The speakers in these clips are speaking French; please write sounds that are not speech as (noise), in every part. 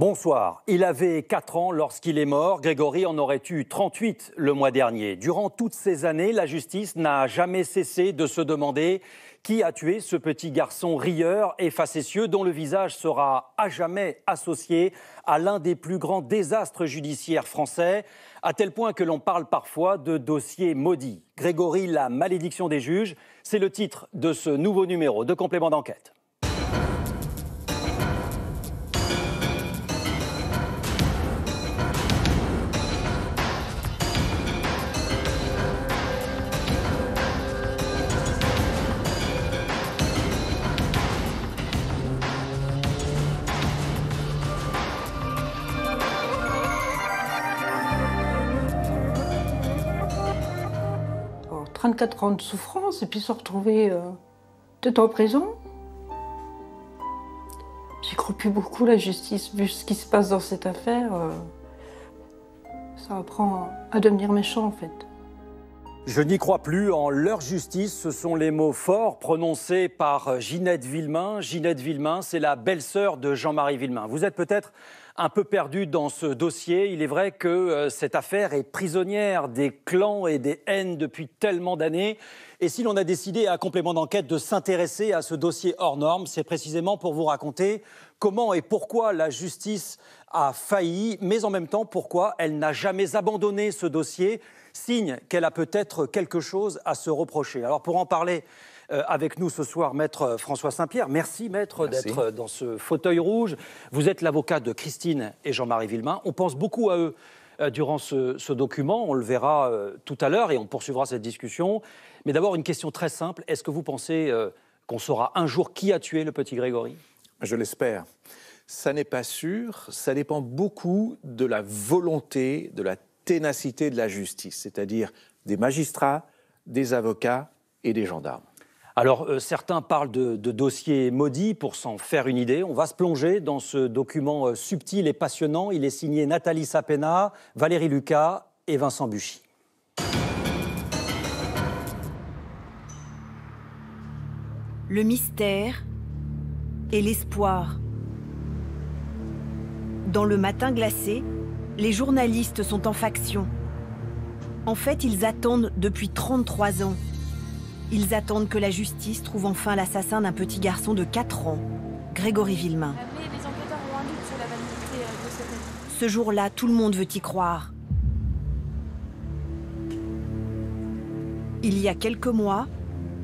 Bonsoir. Il avait 4 ans lorsqu'il est mort. Grégory en aurait eu 38 le mois dernier. Durant toutes ces années, la justice n'a jamais cessé de se demander qui a tué ce petit garçon rieur et facétieux dont le visage sera à jamais associé à l'un des plus grands désastres judiciaires français, à tel point que l'on parle parfois de dossier maudit. Grégory, la malédiction des juges, c'est le titre de ce nouveau numéro de complément d'enquête. 34 ans de souffrance et puis se retrouver euh, tout en prison. J'y crois plus beaucoup la justice, vu ce qui se passe dans cette affaire. Euh, ça apprend à devenir méchant en fait. Je n'y crois plus en leur justice. Ce sont les mots forts prononcés par Ginette Villemain. Ginette Villemain, c'est la belle-sœur de Jean-Marie Villemain. Vous êtes peut-être un peu perdu dans ce dossier. Il est vrai que euh, cette affaire est prisonnière des clans et des haines depuis tellement d'années. Et si l'on a décidé à complément d'enquête de s'intéresser à ce dossier hors norme, c'est précisément pour vous raconter comment et pourquoi la justice a failli, mais en même temps pourquoi elle n'a jamais abandonné ce dossier, signe qu'elle a peut-être quelque chose à se reprocher. Alors pour en parler, avec nous ce soir, maître François Saint-Pierre. Merci, maître, d'être dans ce fauteuil rouge. Vous êtes l'avocat de Christine et Jean-Marie Villemain. On pense beaucoup à eux euh, durant ce, document. On le verra euh, tout à l'heure et on poursuivra cette discussion. Mais d'abord, une question très simple. Est-ce que vous pensez qu'on saura un jour qui a tué le petit Grégory? Je l'espère. Ça n'est pas sûr. Ça dépend beaucoup de la volonté, de la ténacité de la justice, c'est-à-dire des magistrats, des avocats et des gendarmes. Alors, euh, certains parlent de, dossier maudit pour s'en faire une idée. On va se plonger dans ce document euh, subtil et passionnant. Il est signé Nathalie Sapena, Valérie Lucas et Vincent Buchy. Le mystère et l'espoir. Dans le matin glacé, les journalistes sont en faction. En fait, ils attendent depuis 33 ans ils attendent que la justice trouve enfin l'assassin d'un petit garçon de 4 ans, Grégory Villemain. Ce jour-là, tout le monde veut y croire. Il y a quelques mois,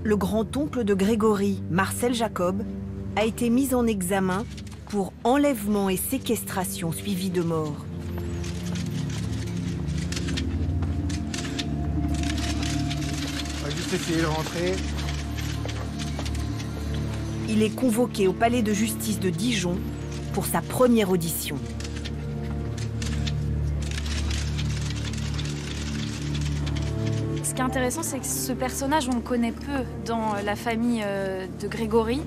le grand-oncle de Grégory, Marcel Jacob, a été mis en examen pour enlèvement et séquestration suivi de mort. Rentrer. Il est convoqué au palais de justice de Dijon pour sa première audition. Ce qui est intéressant, c'est que ce personnage, on le connaît peu dans la famille euh, de Grégory.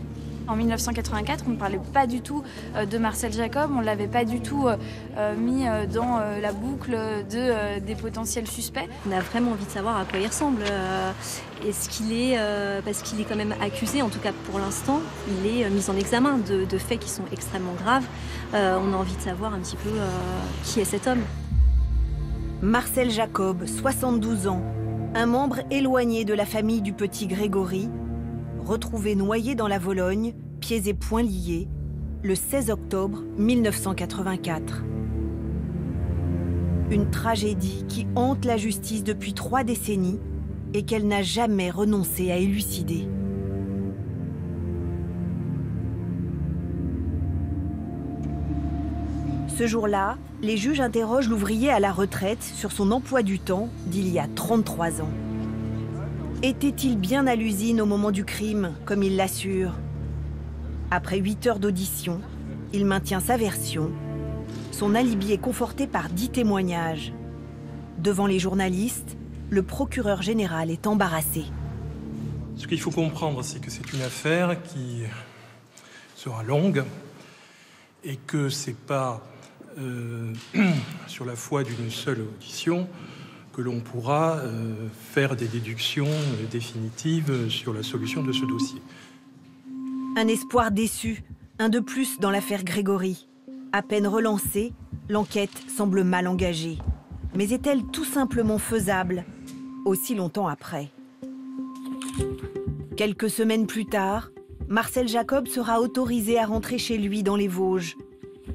En 1984, on ne parlait pas du tout euh, de Marcel Jacob, on ne l'avait pas du tout euh, euh, mis dans la boucle de, des potentiels suspects. On a vraiment envie de savoir à quoi il ressemble. Est-ce qu'il est, parce qu'il est quand même accusé, en tout cas pour l'instant, il est mis en examen de, de, faits qui sont extrêmement graves. on a envie de savoir un petit peu qui est cet homme. Marcel Jacob, 72 ans, un membre éloigné de la famille du petit Grégory, retrouvé noyé dans la Vologne, pieds et poings liés, le 16 octobre 1984. Une tragédie qui hante la justice depuis trois décennies et qu'elle n'a jamais renoncé à élucider. Ce jour-là, les juges interrogent l'ouvrier à la retraite sur son emploi du temps d'il y a 33 ans. Était-il bien à l'usine au moment du crime, comme il l'assure Après huit heures d'audition, il maintient sa version. Son alibi est conforté par dix témoignages. Devant les journalistes, le procureur général est embarrassé. Ce qu'il faut comprendre, c'est que c'est une affaire qui sera longue et que c'est pas euh, (clears throat) sur la foi d'une seule audition que l'on pourra euh, faire des déductions euh, définitives sur la solution de ce dossier. Un espoir déçu, un de plus dans l'affaire Grégory. À peine relancée, l'enquête semble mal engagée. Mais est-elle tout simplement faisable aussi longtemps après? Quelques semaines plus tard, Marcel Jacob sera autorisé à rentrer chez lui dans les Vosges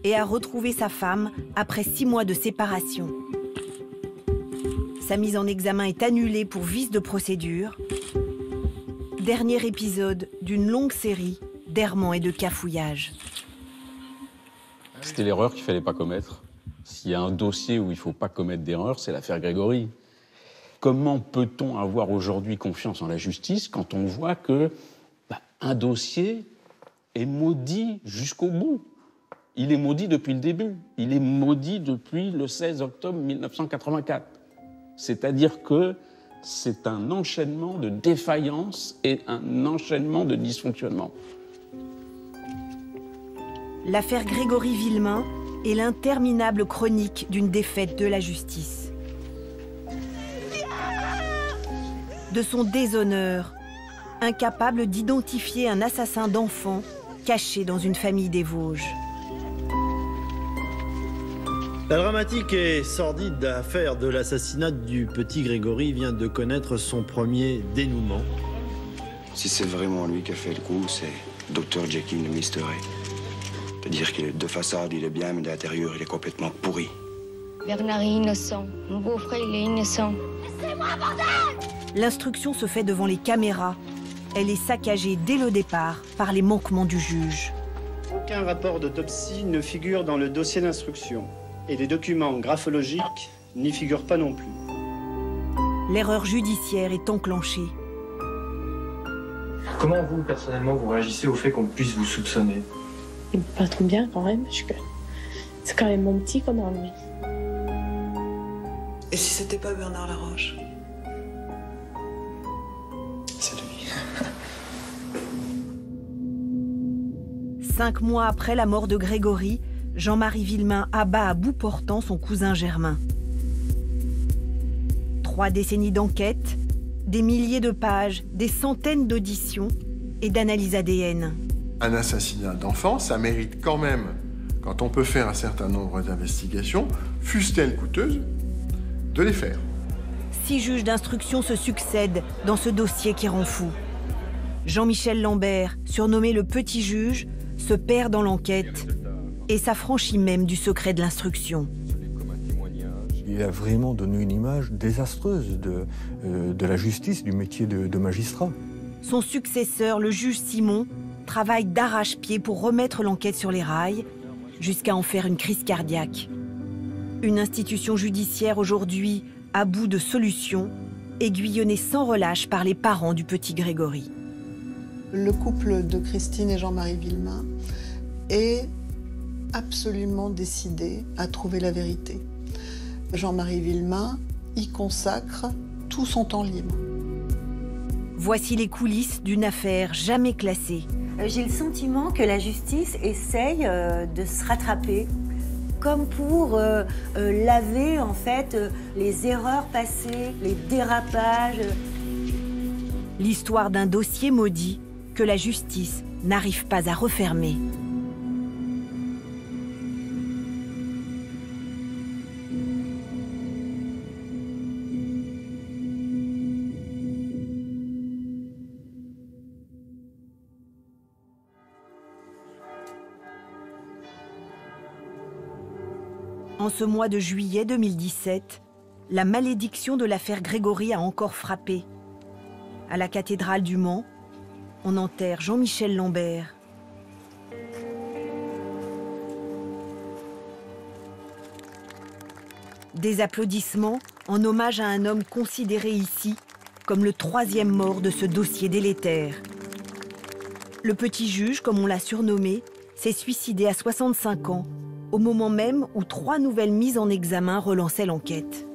et à retrouver sa femme après six mois de séparation. Sa mise en examen est annulée pour vice de procédure. Dernier épisode d'une longue série d'errements et de cafouillages. C'était l'erreur qu'il ne fallait pas commettre. S'il y a un dossier où il ne faut pas commettre d'erreur, c'est l'affaire Grégory. Comment peut-on avoir aujourd'hui confiance en la justice quand on voit que bah, un dossier est maudit jusqu'au bout? Il est maudit depuis le début. Il est maudit depuis le 16 octobre 1984. C'est-à-dire que c'est un enchaînement de défaillances et un enchaînement de dysfonctionnements. L'affaire Grégory Villemain est l'interminable chronique d'une défaite de la justice. De son déshonneur, incapable d'identifier un assassin d'enfants caché dans une famille des Vosges. La dramatique et sordide affaire de l'assassinat du petit Grégory vient de connaître son premier dénouement. Si c'est vraiment lui qui a fait le coup, c'est Dr Jekyll de Mystery. C'est-à-dire que de façade, il est bien, mais de l'intérieur, il est complètement pourri. Bernard est innocent. Mon beau-frère, il est innocent. Laissez-moi, bordel L'instruction se fait devant les caméras. Elle est saccagée dès le départ par les manquements du juge. Aucun rapport d'autopsie ne figure dans le dossier d'instruction. Et les documents graphologiques n'y figurent pas non plus. L'erreur judiciaire est enclenchée. Comment vous, personnellement, vous réagissez au fait qu'on puisse vous soupçonner? Pas trop bien quand même, parce que c'est quand même mon petit qu'on a enlevé. Et si c'était pas Bernard Laroche? C'est lui. Cinq mois après la mort de Grégory, Jean-Marie Villemain abat à bout portant son cousin Germain. Trois décennies d'enquête, des milliers de pages, des centaines d'auditions et d'analyses ADN. Un assassinat d'enfant, ça mérite quand même, quand on peut faire un certain nombre d'investigations, fussent-elles coûteuses, de les faire. Six juges d'instruction se succèdent dans ce dossier qui rend fou. Jean-Michel Lambert, surnommé le petit juge, se perd dans l'enquête et s'affranchit même du secret de l'instruction. Il a vraiment donné une image désastreuse de, euh, de la justice, du métier de, de magistrat. Son successeur, le juge Simon, travaille d'arrache-pied pour remettre l'enquête sur les rails, jusqu'à en faire une crise cardiaque. Une institution judiciaire aujourd'hui à bout de solutions, aiguillonnée sans relâche par les parents du petit Grégory. Le couple de Christine et Jean-Marie Villemain est absolument décidé à trouver la vérité. Jean-Marie Villemain y consacre tout son temps libre. Voici les coulisses d'une affaire jamais classée. J'ai le sentiment que la justice essaye euh, de se rattraper, comme pour euh, euh, laver en fait euh, les erreurs passées, les dérapages. L'histoire d'un dossier maudit que la justice n'arrive pas à refermer. En ce mois de juillet 2017, la malédiction de l'affaire Grégory a encore frappé. À la cathédrale du Mans, on enterre Jean-Michel Lambert. Des applaudissements en hommage à un homme considéré ici comme le troisième mort de ce dossier délétère. Le petit juge, comme on l'a surnommé, s'est suicidé à 65 ans, au moment même où trois nouvelles mises en examen relançaient l'enquête.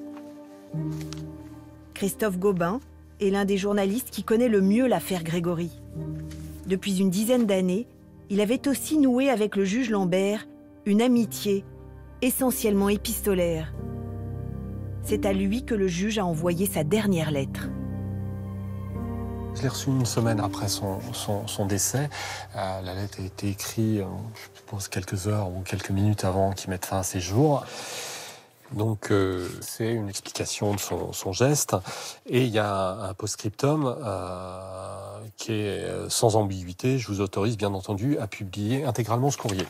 Christophe Gobin est l'un des journalistes qui connaît le mieux l'affaire Grégory. Depuis une dizaine d'années, il avait aussi noué avec le juge Lambert une amitié essentiellement épistolaire. C'est à lui que le juge a envoyé sa dernière lettre. Je l'ai reçu une semaine après son, décès. Euh, la lettre a été écrite, je pense, quelques heures ou quelques minutes avant qu'il mette fin à ses jours. Donc euh, c'est une explication de son, geste. Et il y a un, post-scriptum euh, qui est euh, sans ambiguïté. Je vous autorise bien entendu à publier intégralement ce courrier.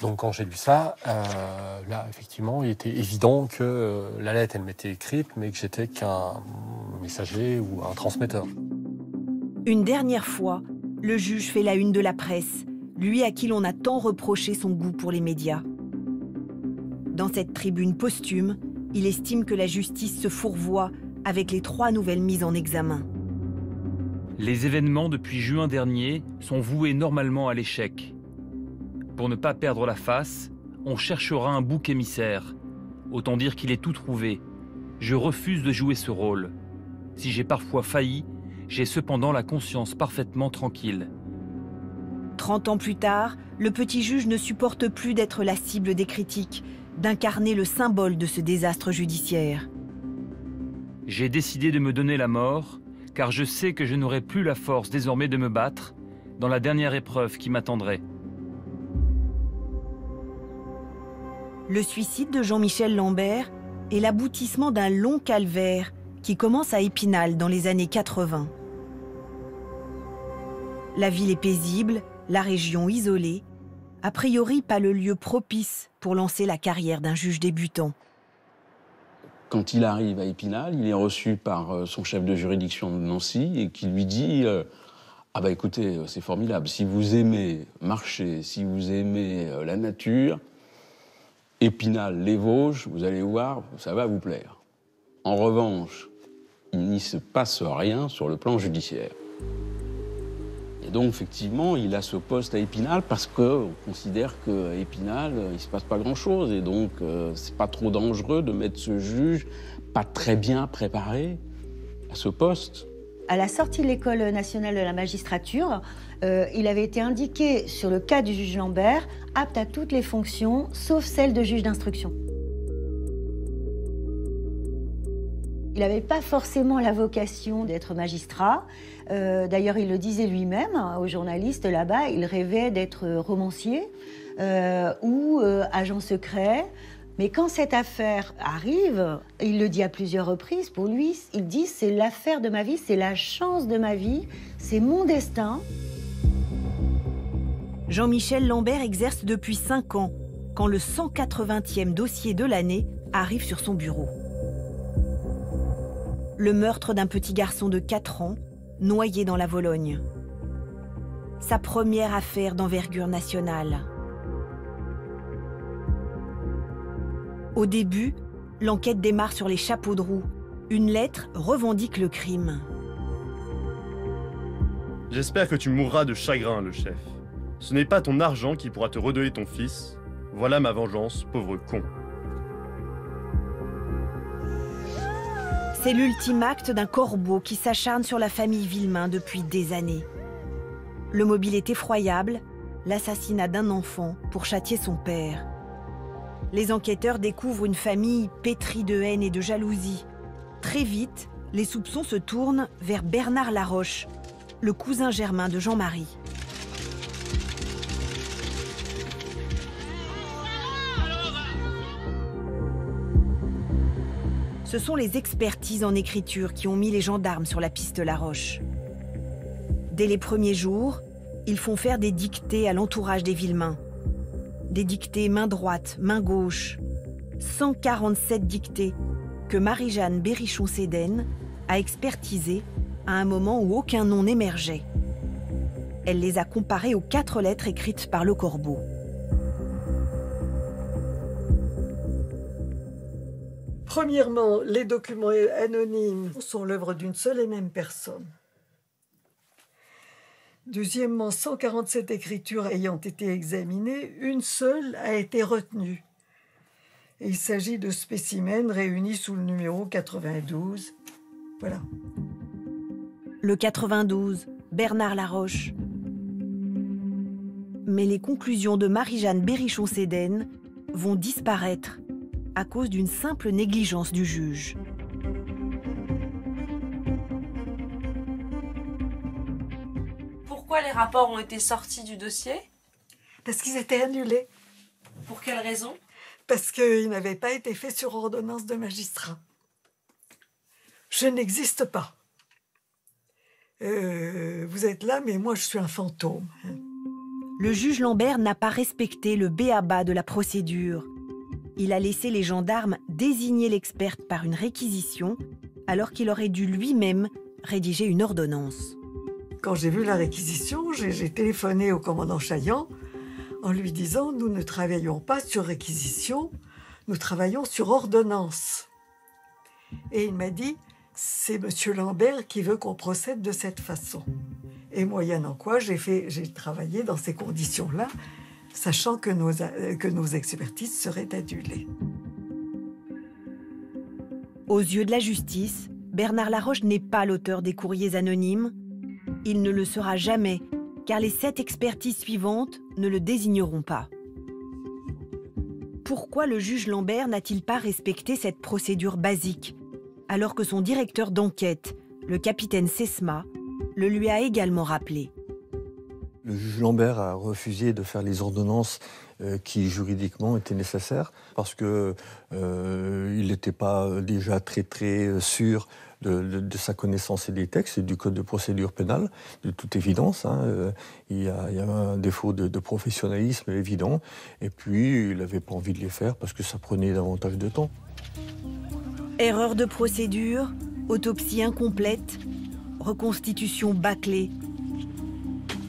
Donc quand j'ai lu ça, là effectivement il était évident que la lettre elle m'était écrite mais que j'étais qu'un messager ou un transmetteur. Une dernière fois, le juge fait la une de la presse, lui à qui l'on a tant reproché son goût pour les médias. Dans cette tribune posthume, il estime que la justice se fourvoie avec les trois nouvelles mises en examen. Les événements depuis juin dernier sont voués normalement à l'échec. Pour ne pas perdre la face, on cherchera un bouc émissaire. Autant dire qu'il est tout trouvé. Je refuse de jouer ce rôle. Si j'ai parfois failli, j'ai cependant la conscience parfaitement tranquille. Trente ans plus tard, le petit juge ne supporte plus d'être la cible des critiques d'incarner le symbole de ce désastre judiciaire. J'ai décidé de me donner la mort, car je sais que je n'aurai plus la force désormais de me battre dans la dernière épreuve qui m'attendrait. Le suicide de Jean-Michel Lambert est l'aboutissement d'un long calvaire qui commence à Épinal dans les années 80. La ville est paisible, la région isolée, a priori pas le lieu propice pour lancer la carrière d'un juge débutant. Quand il arrive à Épinal, il est reçu par euh, son chef de juridiction de Nancy et qui lui dit euh, Ah bah écoutez, euh, c'est formidable, si vous aimez marcher, si vous aimez la nature, Épinal, les Vosges, vous allez voir, ça va vous plaire. En revanche, il n'y se passe rien sur le plan judiciaire. Donc, effectivement, il a ce poste à Épinal parce qu'on considère qu'à Épinal, il ne se passe pas grand-chose. Et donc, euh, c'est pas trop dangereux de mettre ce juge pas très bien préparé à ce poste. À la sortie de l'École nationale de la magistrature, euh, il avait été indiqué sur le cas du juge Lambert, apte à toutes les fonctions, sauf celle de juge d'instruction. Il n'avait pas forcément la vocation d'être magistrat. Euh, d'ailleurs, il le disait lui-même hein, aux journalistes là-bas, il rêvait d'être romancier euh, ou euh, agent secret. Mais quand cette affaire arrive, il le dit à plusieurs reprises, pour lui, il dit c'est l'affaire de ma vie, c'est la chance de ma vie, c'est mon destin. Jean-Michel Lambert exerce depuis 5 ans, quand le 180e dossier de l'année arrive sur son bureau le meurtre d'un petit garçon de 4 ans, noyé dans la Vologne. Sa première affaire d'envergure nationale. Au début, l'enquête démarre sur les chapeaux de roue. Une lettre revendique le crime. J'espère que tu mourras de chagrin, le chef. Ce n'est pas ton argent qui pourra te redonner ton fils. Voilà ma vengeance, pauvre con. C'est l'ultime acte d'un corbeau qui s'acharne sur la famille Villemain depuis des années. Le mobile est effroyable, l'assassinat d'un enfant pour châtier son père. Les enquêteurs découvrent une famille pétrie de haine et de jalousie. Très vite, les soupçons se tournent vers Bernard Laroche, le cousin germain de Jean-Marie. Ce sont les expertises en écriture qui ont mis les gendarmes sur la piste Laroche. Dès les premiers jours, ils font faire des dictées à l'entourage des Villemains. Des dictées main droite, main gauche. 147 dictées que Marie-Jeanne Berrichon-Séden a expertisées à un moment où aucun nom n'émergeait. Elle les a comparées aux quatre lettres écrites par le corbeau. Premièrement, les documents anonymes sont l'œuvre d'une seule et même personne. Deuxièmement, 147 écritures ayant été examinées, une seule a été retenue. il s'agit de spécimens réunis sous le numéro 92. Voilà. Le 92, Bernard Laroche. Mais les conclusions de Marie-Jeanne Berrichon-Séden vont disparaître à cause d'une simple négligence du juge. pourquoi les rapports ont été sortis du dossier? Parce qu'ils étaient annulés. Pour quelle raison? Parce qu'ils n'avaient pas été faits sur ordonnance de magistrat. Je n'existe pas. Euh, vous êtes là, mais moi je suis un fantôme. Le juge Lambert n'a pas respecté le béaba de la procédure. Il a laissé les gendarmes désigner l'experte par une réquisition, alors qu'il aurait dû lui-même rédiger une ordonnance. Quand j'ai vu la réquisition, j'ai téléphoné au commandant Chaillant en lui disant Nous ne travaillons pas sur réquisition, nous travaillons sur ordonnance. Et il m'a dit C'est M. Lambert qui veut qu'on procède de cette façon. Et moyennant quoi, j'ai travaillé dans ces conditions-là, sachant que nos, que nos expertises seraient annulées. Aux yeux de la justice, Bernard Laroche n'est pas l'auteur des courriers anonymes. Il ne le sera jamais, car les sept expertises suivantes ne le désigneront pas. Pourquoi le juge Lambert n'a-t-il pas respecté cette procédure basique, alors que son directeur d'enquête, le capitaine Sesma, le lui a également rappelé? Le juge Lambert a refusé de faire les ordonnances euh, qui juridiquement étaient nécessaires parce qu'il euh, n'était pas déjà très très sûr de, sa connaissance et des textes et du code de procédure pénale, de toute évidence. Hein, euh, il, y a, un défaut de, de, professionnalisme évident. Et puis, il n'avait pas envie de les faire parce que ça prenait davantage de temps. Erreur de procédure, autopsie incomplète, reconstitution bâclée.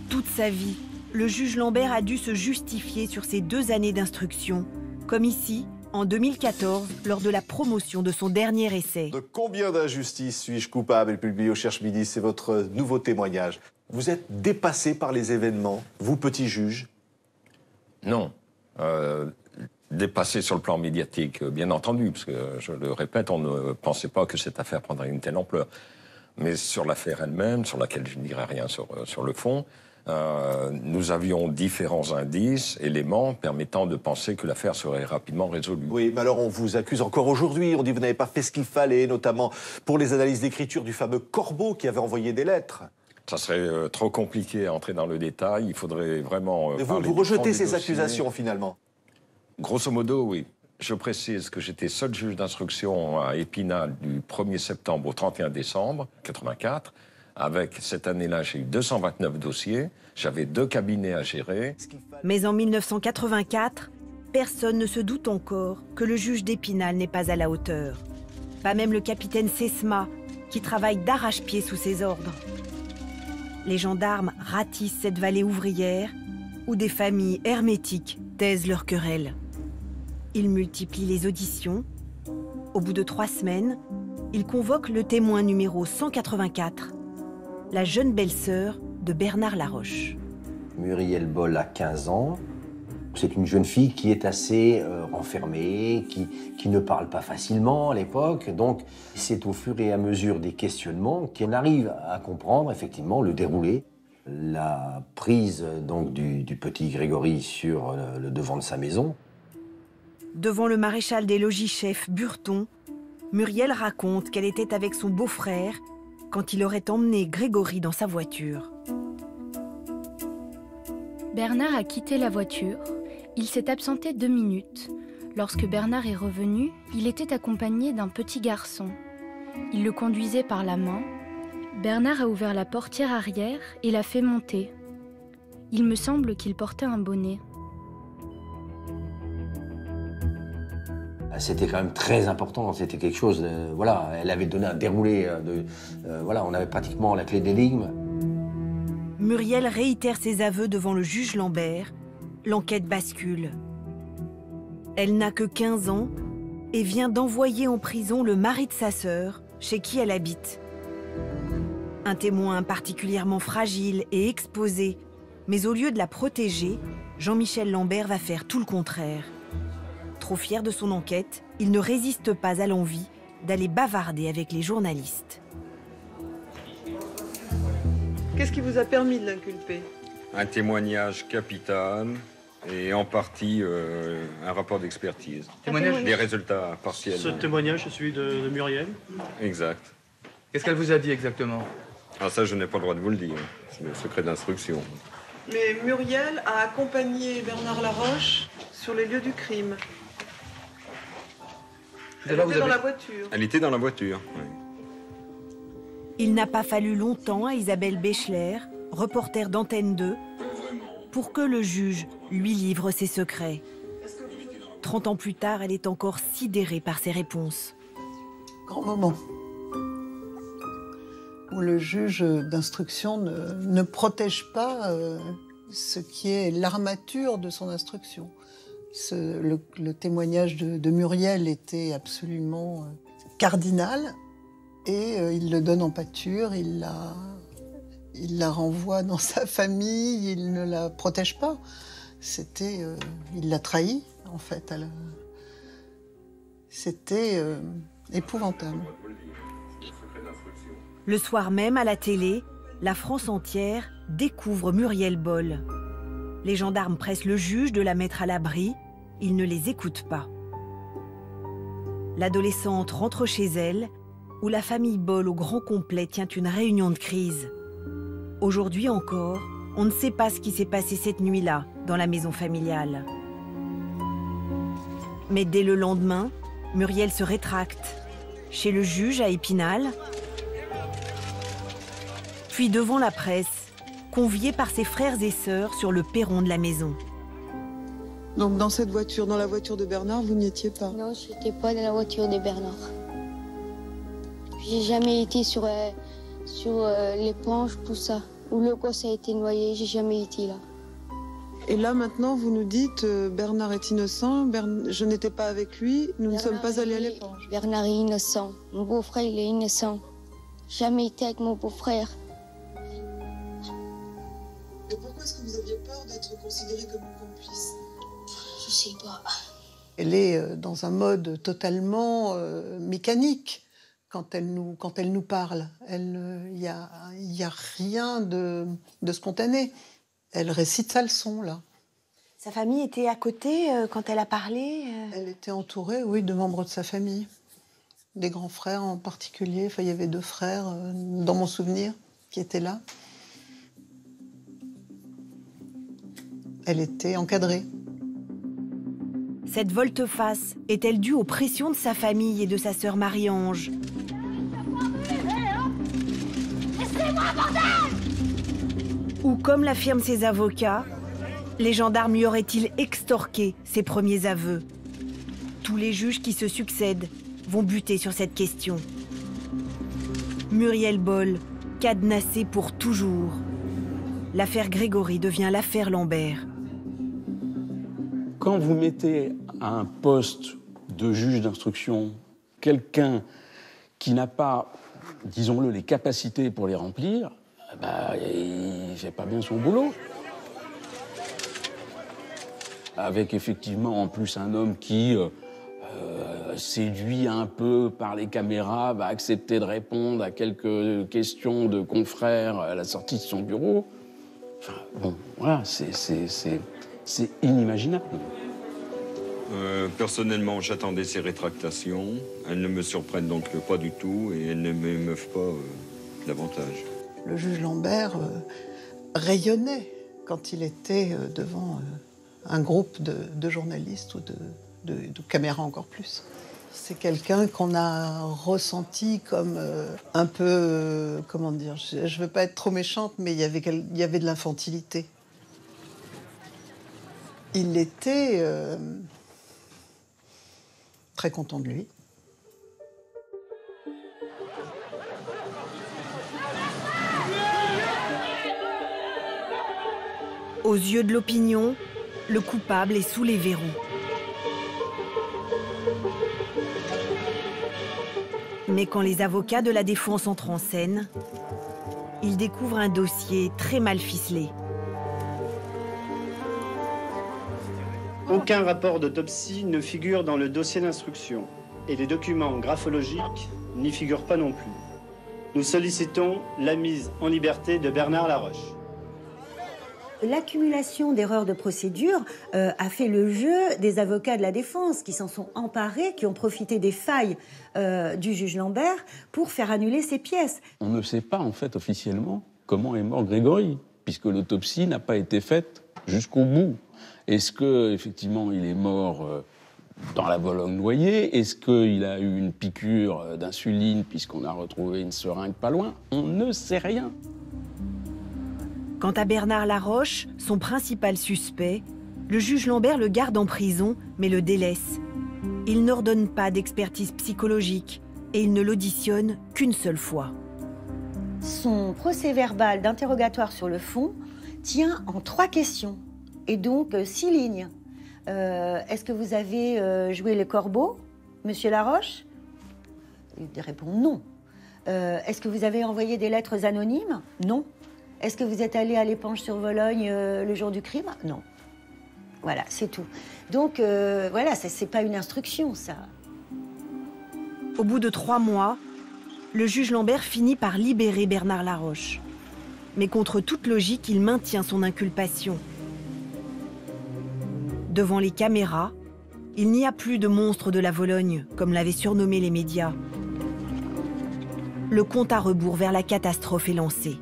Toute sa vie, le juge Lambert a dû se justifier sur ces deux années d'instruction, comme ici, en 2014 lors de la promotion de son dernier essai. De combien d'injustices suis-je coupable? Et publié au Cherche Midi, c'est votre nouveau témoignage. Vous êtes dépassé par les événements, vous, petit juge? Non. Euh, dépassé sur le plan médiatique, bien entendu, parce que, je le répète, on ne pensait pas que cette affaire prendrait une telle ampleur. Mais sur l'affaire elle-même, sur laquelle je ne dirai rien sur, euh, sur le fond, euh, nous avions différents indices, éléments permettant de penser que l'affaire serait rapidement résolue. Oui, mais alors on vous accuse encore aujourd'hui. On dit que vous n'avez pas fait ce qu'il fallait, notamment pour les analyses d'écriture du fameux Corbeau qui avait envoyé des lettres. Ça serait euh, trop compliqué à entrer dans le détail. Il faudrait vraiment. Euh, vous, vous rejetez ces accusations finalement Grosso modo, oui. Je précise que j'étais seul juge d'instruction à Épinal du 1er septembre au 31 décembre 84 avec cette année-là, j'ai eu 229 dossiers, j'avais deux cabinets à gérer. Mais en 1984, personne ne se doute encore que le juge d'Épinal n'est pas à la hauteur. Pas même le capitaine Sesma, qui travaille d'arrache-pied sous ses ordres. Les gendarmes ratissent cette vallée ouvrière où des familles hermétiques taisent leurs querelles. Ils multiplient les auditions. Au bout de trois semaines, ils convoquent le témoin numéro 184 la jeune belle-sœur de Bernard Laroche. Muriel Boll a 15 ans. C'est une jeune fille qui est assez euh, renfermée, qui, qui, ne parle pas facilement à l'époque. Donc, c'est au fur et à mesure des questionnements qu'elle arrive à comprendre effectivement le déroulé. La prise donc du, petit Grégory sur le, le devant de sa maison. Devant le maréchal des logis-chefs Burton, Muriel raconte qu'elle était avec son beau-frère quand il aurait emmené Grégory dans sa voiture. Bernard a quitté la voiture. Il s'est absenté deux minutes. Lorsque Bernard est revenu, il était accompagné d'un petit garçon. Il le conduisait par la main. Bernard a ouvert la portière arrière et l'a fait monter. Il me semble qu'il portait un bonnet. C'était quand même très important, c'était quelque chose, voilà, elle avait donné un déroulé, euh, euh, voilà, on avait pratiquement la clé d'énigme. Muriel réitère ses aveux devant le juge Lambert. L'enquête bascule. Elle n'a que 15 ans et vient d'envoyer en prison le mari de sa sœur, chez qui elle habite. Un témoin particulièrement fragile et exposé, mais au lieu de la protéger, Jean-Michel Lambert va faire tout le contraire. Trop fier de son enquête, il ne résiste pas à l'envie d'aller bavarder avec les journalistes. Qu'est-ce qui vous a permis de l'inculper? Un témoignage capital et en partie euh, un rapport d'expertise. Témoignage Des résultats partiels. Ce témoignage est celui de, Muriel? Exact. Qu'est-ce qu'elle vous a dit exactement? Ah ça, je n'ai pas le droit de vous le dire. C'est le secret d'instruction. Mais Muriel a accompagné Bernard Laroche sur les lieux du crime. Elle était dans la voiture. Elle était dans la voiture, oui. Il n'a pas fallu longtemps à Isabelle Béchler, reporter d'Antenne 2, pour que le juge lui livre ses secrets. Trente ans plus tard, elle est encore sidérée par ses réponses. Grand moment où le juge d'instruction ne, ne protège pas euh, ce qui est l'armature de son instruction. Le, témoignage de, Muriel était absolument euh, cardinal et euh, il le donne en pâture, il la, renvoie dans sa famille, il ne la protège pas. C'était, euh, il l'a trahi en fait. C'était épouvantable. Le soir même, à la télé, la France entière découvre Muriel Boll. Les gendarmes pressent le juge de la mettre à l'abri. Il ne les écoute pas. L'adolescente rentre chez elle, où la famille Boll au grand complet tient une réunion de crise. Aujourd'hui encore, on ne sait pas ce qui s'est passé cette nuit-là dans la maison familiale. Mais dès le lendemain, Muriel se rétracte. Chez le juge à Épinal, puis devant la presse, conviée par ses frères et sœurs sur le perron de la maison. Donc dans cette voiture, dans la voiture de Bernard, vous n'y étiez pas Non, je n'étais pas dans la voiture de Bernard. J'ai jamais été sur, euh, sur euh, l'éponge, tout ça. Où le gosse a été noyé, j'ai jamais été là. Et là maintenant, vous nous dites euh, Bernard est innocent, Bern- je n'étais pas avec lui, nous ne sommes pas allés à l'éponge. Bernard est innocent. Mon beau-frère, il est innocent. Jamais été avec mon beau-frère. Et pourquoi est-ce que vous aviez peur d'être considéré comme sais pas. Elle est euh, dans un mode totalement euh, mécanique quand elle nous, quand elle nous parle. Il n'y a, y a rien de, de spontané. Elle récite sa leçon, là. Sa famille était à côté euh, quand elle a parlé euh Elle était entourée, oui, de membres de sa famille. Des grands frères en particulier. Enfin, il y avait deux frères, euh, dans mon souvenir, qui étaient là. Elle était encadrée. Cette volte-face est-elle due aux pressions de sa famille et de sa sœur Marie-Ange? Ou comme l'affirment ses avocats, les gendarmes lui auraient-ils extorqué ses premiers aveux? Tous les juges qui se succèdent vont buter sur cette question. Muriel Boll, cadenassée pour toujours. L'affaire Grégory devient l'affaire Lambert. Quand vous mettez à un poste de juge d'instruction quelqu'un qui n'a pas, disons-le, les capacités pour les remplir, bah, il fait pas bien son boulot. Avec effectivement en plus un homme qui, euh, euh, séduit un peu par les caméras, va accepter de répondre à quelques questions de confrères à la sortie de son bureau. Enfin, bon, voilà, c'est inimaginable. Euh, personnellement, j'attendais ces rétractations. Elles ne me surprennent donc pas du tout et elles ne m'émeuvent pas euh, davantage. Le juge Lambert euh, rayonnait quand il était devant un groupe de, journalistes ou de, caméras encore plus. C'est quelqu'un qu'on a ressenti comme un peu, comment dire, je ne veux pas être trop méchante, mais il y avait, il y avait de l'infantilité. Il était très content de lui. Aux yeux de l'opinion, le coupable est sous les verrous. Mais quand les avocats de la défense entrent en scène, ils découvrent un dossier très mal ficelé. Aucun rapport d'autopsie ne figure dans le dossier d'instruction et les documents graphologiques n'y figurent pas non plus. Nous sollicitons la mise en liberté de Bernard Laroche. L'accumulation d'erreurs de procédure euh, a fait le jeu des avocats de la défense qui s'en sont emparés, qui ont profité des failles euh, du juge Lambert pour faire annuler ces pièces. On ne sait pas en fait officiellement comment est mort Grégory, puisque l'autopsie n'a pas été faite jusqu'au bout. Est-ce que effectivement il est mort euh, dans la Vologne noyée? Est-ce qu'il a eu une piqûre d'insuline puisqu'on a retrouvé une seringue pas loin? On ne sait rien. Quant à Bernard Laroche, son principal suspect, le juge Lambert le garde en prison, mais le délaisse. Il n'ordonne pas d'expertise psychologique et il ne l'auditionne qu'une seule fois. Son procès verbal d'interrogatoire sur le fond tient en trois questions, et donc euh, six lignes. Euh, Est-ce que vous avez euh, joué le corbeau, monsieur Laroche? Il répond non. Est-ce que vous avez envoyé des lettres anonymes? Non. Est-ce que vous êtes allé à l'épanche sur Vologne le jour du crime? Non. Voilà, c'est tout. Donc, voilà, c'est pas une instruction, ça. Au bout de trois mois, le juge Lambert finit par libérer Bernard Laroche. Mais contre toute logique, il maintient son inculpation. Devant les caméras, il n'y a plus de monstre de la Vologne, comme l'avaient surnommé les médias. Le compte à rebours vers la catastrophe est lancé.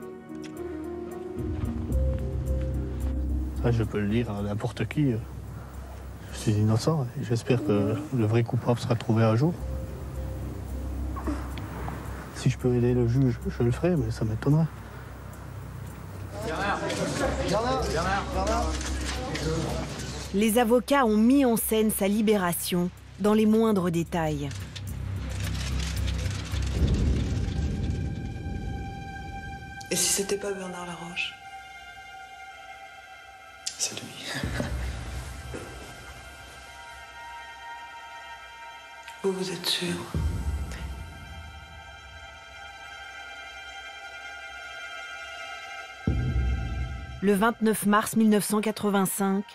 Ça, je peux le dire à n'importe qui. Je suis innocent et j'espère que le vrai coupable sera trouvé un jour. Si je peux aider le juge, je le ferai, mais ça m'étonnerait. Les avocats ont mis en scène sa libération dans les moindres détails. Et si c'était pas Bernard Laroche? C'est lui. (laughs) Vous, vous êtes sûr? Le 29 mars 1985,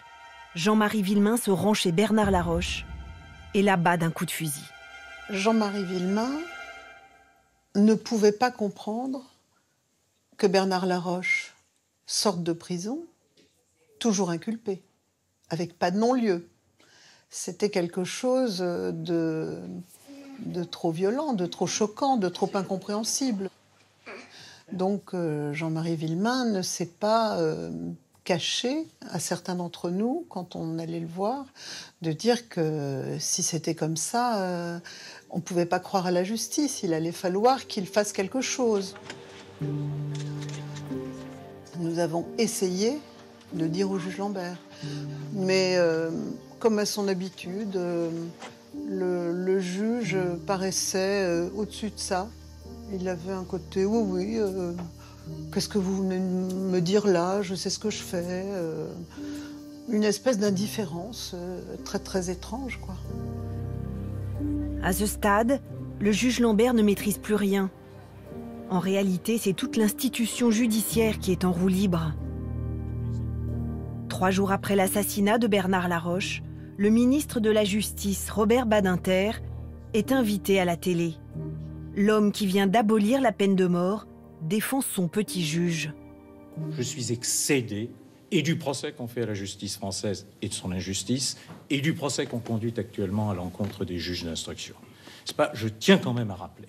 Jean-Marie Villemain se rend chez Bernard Laroche et l'abat d'un coup de fusil. Jean-Marie Villemain ne pouvait pas comprendre que Bernard Laroche sorte de prison, toujours inculpé, avec pas de non-lieu. C'était quelque chose de, trop violent, de trop choquant, de trop incompréhensible. Donc euh, Jean-Marie Villemain ne s'est pas euh, caché à certains d'entre nous, quand on allait le voir, de dire que si c'était comme ça, euh, on ne pouvait pas croire à la justice. Il allait falloir qu'il fasse quelque chose. Nous avons essayé de dire au juge Lambert. Mais euh, comme à son habitude, euh, le, juge paraissait au-dessus de ça. Il avait un côté, oui, oui, qu'est-ce que vous venez me dire là? Je sais ce que je fais. euh, une espèce d'indifférence euh, très, très étrange, quoi. À ce stade, le juge Lambert ne maîtrise plus rien. En réalité, c'est toute l'institution judiciaire qui est en roue libre. Trois jours après l'assassinat de Bernard Laroche, le ministre de la Justice, Robert Badinter, est invité à la télé. L'homme qui vient d'abolir la peine de mort défend son petit juge. Je suis excédé et du procès qu'on fait à la justice française et de son injustice, et du procès qu'on conduit actuellement à l'encontre des juges d'instruction. Pas, je tiens quand même à rappeler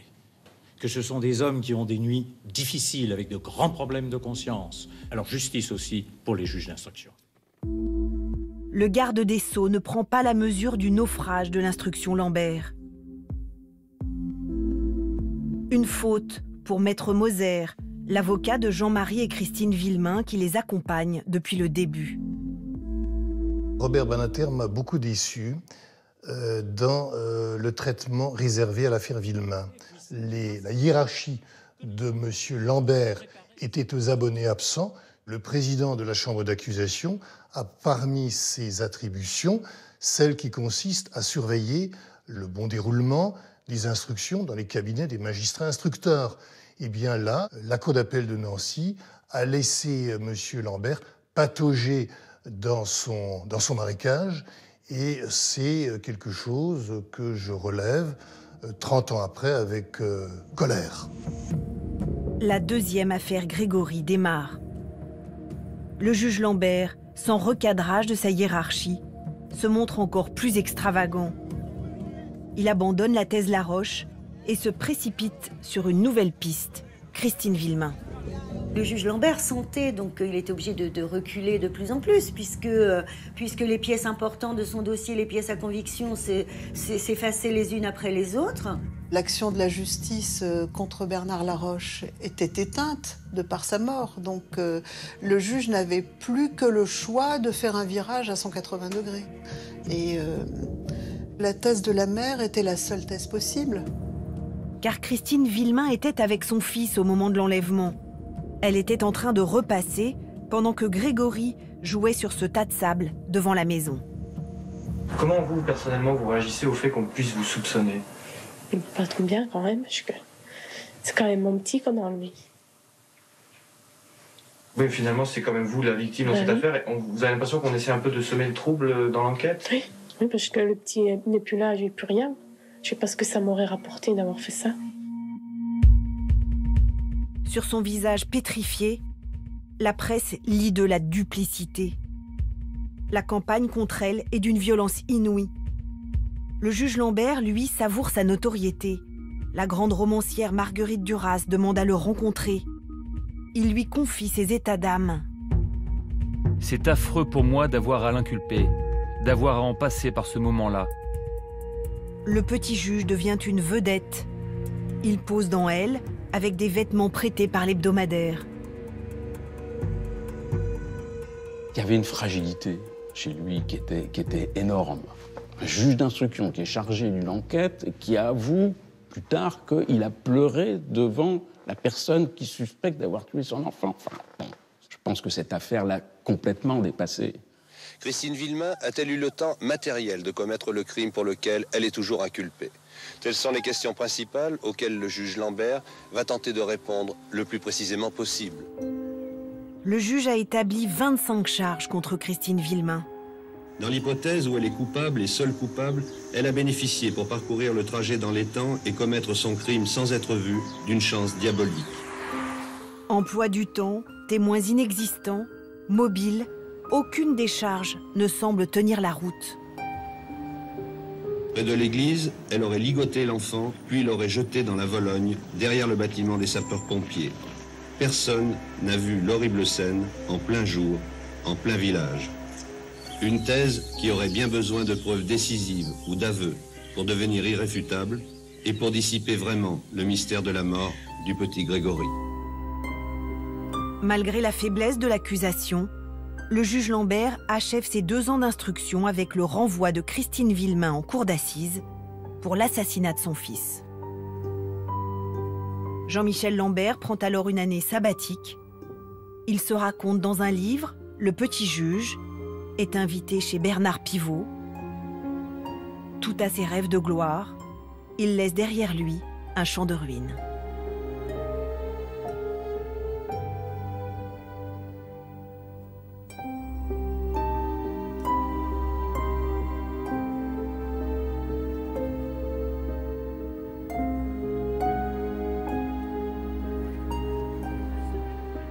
que ce sont des hommes qui ont des nuits difficiles avec de grands problèmes de conscience. Alors justice aussi pour les juges d'instruction. Le garde des Sceaux ne prend pas la mesure du naufrage de l'instruction Lambert. Une faute pour Maître Moser, l'avocat de Jean-Marie et Christine Villemain qui les accompagne depuis le début. Robert Banater m'a beaucoup déçu euh, dans euh, le traitement réservé à l'affaire Villemain. Les- la hiérarchie de M. Lambert était aux abonnés absents. Le président de la chambre d'accusation a parmi ses attributions celle qui consiste à surveiller le bon déroulement des instructions dans les cabinets des magistrats instructeurs. Eh bien là, la Cour d'appel de Nancy a laissé M. Lambert patauger dans son, marécage et c'est quelque chose que je relève euh, 30 ans après avec euh, colère. La deuxième affaire Grégory démarre. le juge Lambert, sans recadrage de sa hiérarchie, se montre encore plus extravagant. Il abandonne la thèse Laroche et se précipite sur une nouvelle piste, Christine Villemain. Le juge Lambert sentait donc qu'il était obligé de, de, reculer de plus en plus, puisque, euh, puisque les pièces importantes de son dossier, les pièces à conviction, s'effaçaient les unes après les autres. L'action de la justice euh, contre Bernard Laroche était éteinte de par sa mort. Donc euh, le juge n'avait plus que le choix de faire un virage à 180 degrés. Et euh, la thèse de la mère était la seule thèse possible. Car Christine Villemain était avec son fils au moment de l'enlèvement. Elle était en train de repasser pendant que Grégory jouait sur ce tas de sable devant la maison. Comment vous, personnellement, vous réagissez au fait qu'on puisse vous soupçonner? Pas trop bien quand même, parce que c'est quand même mon petit comme dans lui. Oui, finalement, c'est quand même vous la victime dans Bah cette oui. affaire. Et on- vous avez l'impression qu'on essaie un peu de semer le trouble dans l'enquête? Oui, oui, parce que le petit n'est plus là, j'ai plus rien. Je sais pas ce que ça m'aurait rapporté d'avoir fait ça. Sur son visage pétrifié, la presse lit de la duplicité. La campagne contre elle est d'une violence inouïe. Le juge Lambert, lui, savoure sa notoriété. La grande romancière Marguerite Duras demande à le rencontrer. Il lui confie ses états d'âme. C'est affreux pour moi d'avoir à l'inculper, d'avoir à en passer par ce moment-là. Le petit juge devient une vedette. Il pose dans elle avec des vêtements prêtés par l'hebdomadaire. Il y avait une fragilité chez lui qui était, énorme. Un juge d'instruction qui est chargé d'une enquête et qui avoue plus tard qu'il a pleuré devant la personne qui suspecte d'avoir tué son enfant. Je pense que cette affaire l'a complètement dépassé. Christine Villemain a-t-elle eu le temps matériel de commettre le crime pour lequel elle est toujours inculpée? Telles sont les questions principales auxquelles le juge Lambert va tenter de répondre le plus précisément possible. Le juge a établi 25 charges contre Christine Villemain. Dans l'hypothèse où elle est coupable et seule coupable, elle a bénéficié pour parcourir le trajet dans les temps et commettre son crime sans être vue d'une chance diabolique. Emploi du temps, témoins inexistants, mobile, aucune des charges ne semble tenir la route. Près de l'église, elle aurait ligoté l'enfant, puis l'aurait jeté dans la Vologne, derrière le bâtiment des sapeurs-pompiers. Personne n'a vu l'horrible scène en plein jour, en plein village. Une thèse qui aurait bien besoin de preuves décisives ou d'aveux pour devenir irréfutable et pour dissiper vraiment le mystère de la mort du petit Grégory. Malgré la faiblesse de l'accusation, le juge Lambert achève ses deux ans d'instruction avec le renvoi de Christine Villemain en cour d'assises pour l'assassinat de son fils. Jean-Michel Lambert prend alors une année sabbatique. Il se raconte dans un livre, Le Petit Juge, est invité chez Bernard Pivot. Tout à ses rêves de gloire, il laisse derrière lui un champ de ruines.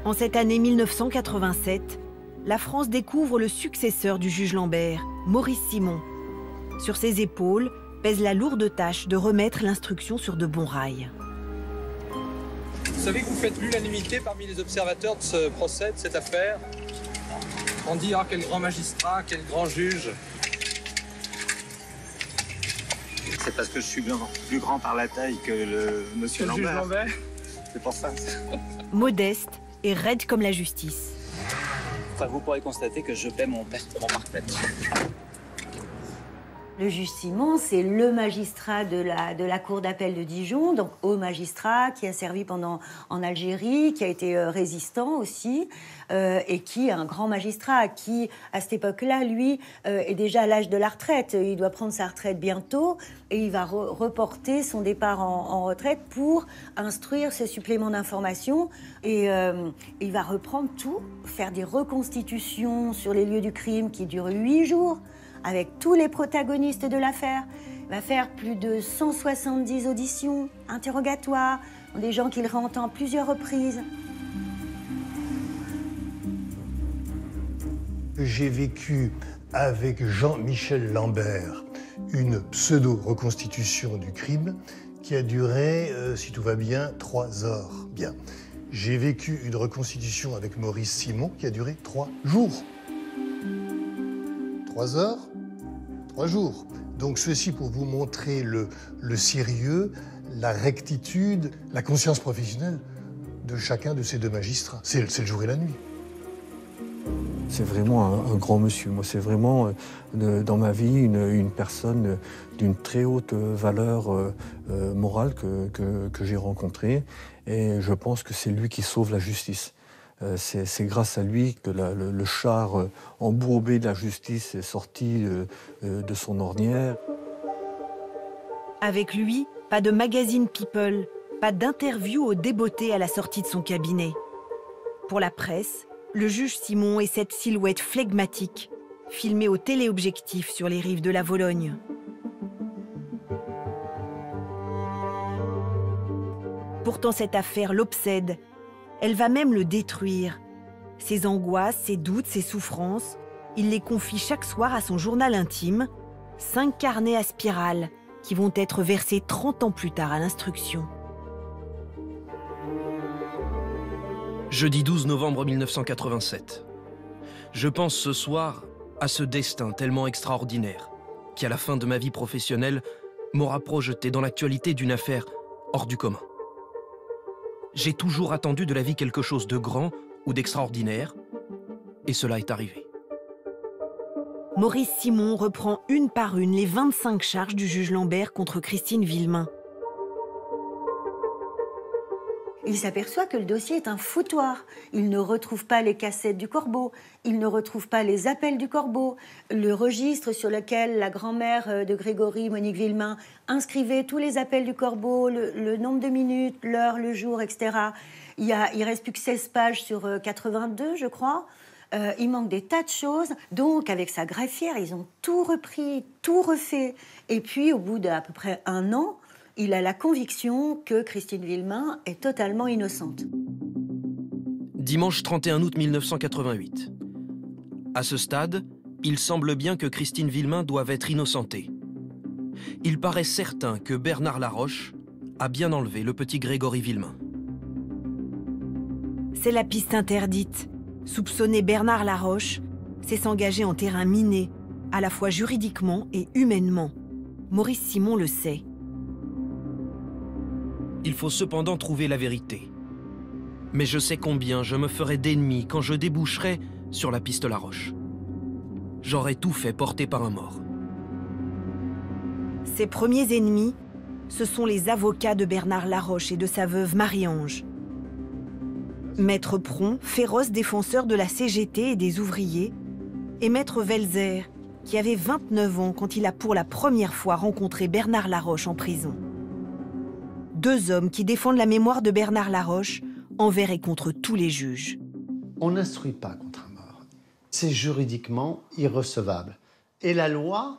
En cette année 1987, la France découvre le successeur du juge Lambert, Maurice Simon. Sur ses épaules pèse la lourde tâche de remettre l'instruction sur de bons rails. Vous savez que vous faites l'unanimité parmi les observateurs de ce procès, de cette affaire On dit, ah, quel grand magistrat, quel grand juge. C'est parce que je suis plus grand par la taille que le monsieur Le juge Lambert. Lambert C'est pour ça. Modeste et raide comme la justice. Enfin, vous pourrez constater que je paie mon, mon marque-tête. Le juge Simon, c'est le magistrat de la, cour d'appel de Dijon, donc haut magistrat qui a servi pendant en Algérie, qui a été euh, résistant aussi, euh, et qui est un grand magistrat qui, à cette époque-là, lui, euh, est déjà à l'âge de la retraite. Il doit prendre sa retraite bientôt et il va re- reporter son départ en, en retraite pour instruire ce supplément d'information et il va reprendre tout, faire des reconstitutions sur les lieux du crime qui durent huit jours avec tous les protagonistes de l'affaire. Il va faire plus de 170 auditions, interrogatoires, des gens qu'il réentend plusieurs reprises. J'ai vécu avec Jean-Michel Lambert une pseudo-reconstitution du crime qui a duré, euh, si tout va bien, trois heures. Bien. J'ai vécu une reconstitution avec Maurice Simon qui a duré trois jours. Trois heures, trois jours. Donc ceci pour vous montrer le, le sérieux, la rectitude, la conscience professionnelle de chacun de ces deux magistrats. C'est le jour et la nuit. C'est vraiment un, grand monsieur. Moi, c'est vraiment, euh, dans ma vie, une, personne d'une très haute valeur euh, euh, morale que, j'ai rencontrée. Et je pense que c'est lui qui sauve la justice. C'est grâce à lui que le, char embourbé de la justice est sorti de son ornière. Avec lui, pas de magazine People, pas d'interview au débeauté à la sortie de son cabinet. Pour la presse, le juge Simon est cette silhouette flegmatique, filmée au téléobjectif sur les rives de la Vologne. Pourtant, cette affaire l'obsède. Elle va même le détruire. Ses angoisses, ses doutes, ses souffrances, il les confie chaque soir à son journal intime, cinq carnets à spirale qui vont être versés 30 ans plus tard à l'instruction. Jeudi 12 novembre 1987. Je pense ce soir à ce destin tellement extraordinaire qui, à la fin de ma vie professionnelle, m'aura projeté dans l'actualité d'une affaire hors du commun. J'ai toujours attendu de la vie quelque chose de grand ou d'extraordinaire, et cela est arrivé. Maurice Simon reprend une par une les 25 charges du juge Lambert contre Christine Villemain. Il s'aperçoit que le dossier est un foutoir. Il ne retrouve pas les cassettes du corbeau, il ne retrouve pas les appels du corbeau, le registre sur lequel la grand-mère euh, de Grégory, Monique Villemain, inscrivait tous les appels du corbeau, le, nombre de minutes, l'heure, le jour, etc. Il, y il reste plus que 16 pages sur 82, euh, je crois. Euh, il manque des tas de choses. Donc, avec sa greffière, ils ont tout repris, tout refait. Et puis, au bout d'à peu près un an, il a la conviction que Christine Villemain est totalement innocente. Dimanche 31 août 1988. À ce stade, il semble bien que Christine Villemain doive être innocentée. Il paraît certain que Bernard Laroche a bien enlevé le petit Grégory Villemain. C'est la piste interdite. Soupçonner Bernard Laroche, c'est s'engager en terrain miné, à la fois juridiquement et humainement. Maurice Simon le sait. Il faut cependant trouver la vérité. Mais je sais combien je me ferai d'ennemis quand je déboucherai sur la piste Laroche. J'aurais tout fait porter par un mort. Ses premiers ennemis, ce sont les avocats de Bernard Laroche et de sa veuve Marie-Ange. Maître Pron, féroce défenseur de la CGT et des ouvriers, et Maître Velzer, qui avait 29 ans quand il a pour la première fois rencontré Bernard Laroche en prison deux hommes qui défendent la mémoire de Bernard Laroche envers et contre tous les juges. On n'instruit pas contre un mort. C'est juridiquement irrecevable. Et la loi,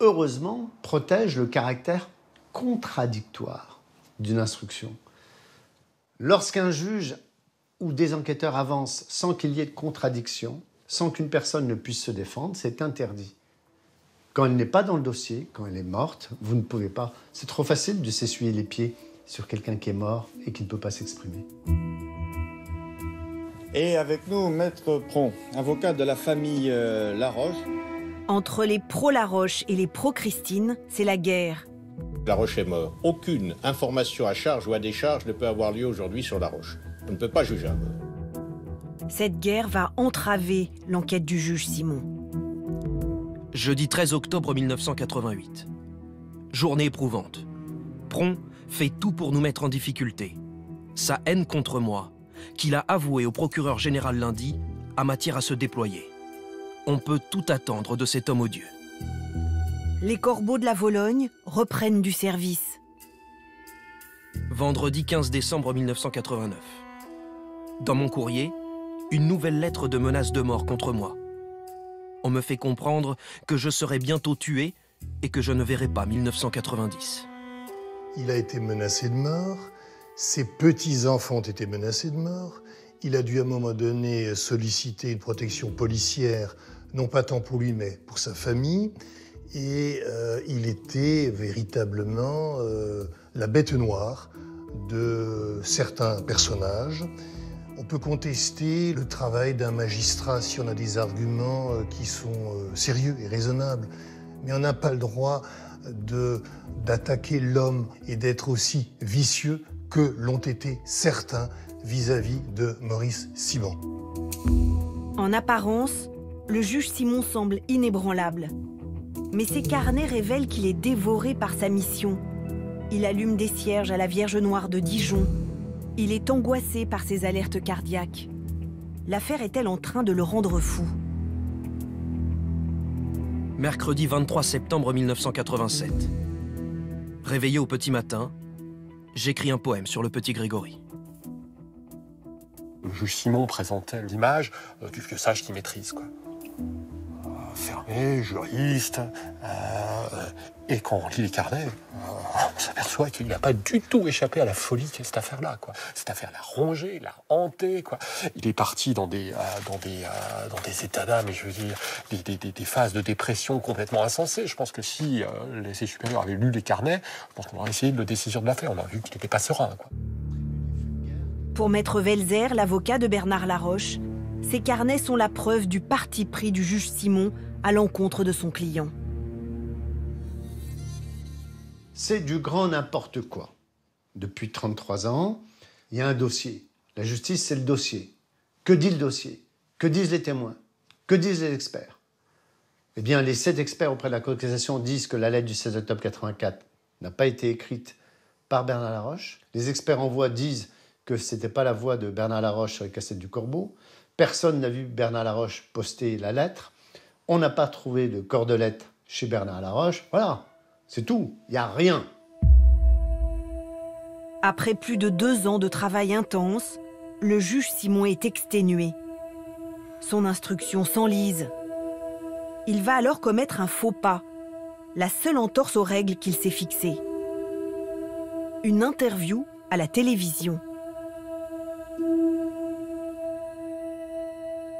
heureusement, protège le caractère contradictoire d'une instruction. Lorsqu'un juge ou des enquêteurs avancent sans qu'il y ait de contradiction, sans qu'une personne ne puisse se défendre, c'est interdit. Quand elle n'est pas dans le dossier, quand elle est morte, vous ne pouvez pas. C'est trop facile de s'essuyer les pieds sur quelqu'un qui est mort et qui ne peut pas s'exprimer. Et avec nous, Maître Pron, avocat de la famille euh, Laroche. Entre les pro-Laroche et les pro-Christine, c'est la guerre. Laroche est mort. Aucune information à charge ou à décharge ne peut avoir lieu aujourd'hui sur Laroche. On ne peut pas juger un mort. Cette guerre va entraver l'enquête du juge Simon. Jeudi 13 octobre 1988. Journée éprouvante. Pron fait tout pour nous mettre en difficulté. Sa haine contre moi, qu'il a avouée au procureur général lundi, a matière à se déployer. On peut tout attendre de cet homme odieux. Les corbeaux de la Vologne reprennent du service. Vendredi 15 décembre 1989. Dans mon courrier, une nouvelle lettre de menace de mort contre moi me fait comprendre que je serai bientôt tué et que je ne verrai pas 1990. Il a été menacé de mort, ses petits-enfants ont été menacés de mort, Il a dû à un moment donné solliciter une protection policière, non pas tant pour lui, mais pour sa famille. Et euh, il était véritablement euh, la bête noire de certains personnages. On peut contester le travail d'un magistrat si on a des arguments euh, qui sont sérieux et raisonnables, mais on n'a pas le droit d'attaquer l'homme et d'être aussi vicieux que l'ont été certains vis-à-vis de Maurice Simon. En apparence, le juge Simon semble inébranlable. Mais ses carnets révèlent qu'il est dévoré par sa mission. Il allume des cierges à la Vierge Noire de Dijon. Il est angoissé par ses alertes cardiaques. L'affaire est-elle en train de le rendre fou? Mercredi 23 septembre 1987. Réveillé au petit matin, j'écris un poème sur le petit Grégory. Le juge Simon présentait l'image euh, du vieux sage qui maîtrise. Quoi fermé, juriste, euh, et quand on lit les carnets, euh, on s'aperçoit qu'il n'a pas du tout échappé à la folie qu'est cette affaire-là. Cette affaire l'a rongé, l'a hanté. Il est parti dans des, euh, états d'âme, je veux dire, des, phases de dépression complètement insensées. Je pense que si les supérieurs avaient lu les carnets, je pense qu'on aurait essayé de le décision de l'affaire. On aurait vu qu'il n'était pas serein. Pour Maître Velzer, l'avocat de Bernard Laroche, ces carnets sont la preuve du parti pris du juge Simon à l'encontre de son client. C'est du grand n'importe quoi. Depuis 33 ans, il y a un dossier. La justice, c'est le dossier. Que dit le dossier? Que disent les témoins? Que disent les experts? Eh bien, les sept experts auprès de la Cour disent que la lettre du 16 octobre 84 n'a pas été écrite par Bernard Laroche. Les experts en voix disent que ce n'était pas la voix de Bernard Laroche sur les cassettes du Corbeau. Personne n'a vu Bernard Laroche poster la lettre. On n'a pas trouvé de cordelette chez Bernard Laroche. Voilà, c'est tout. Il n'y a rien. Après plus de deux ans de travail intense, le juge Simon est exténué. Son instruction s'enlise. Il va alors commettre un faux pas, la seule entorse aux règles qu'il s'est fixées. Une interview à la télévision.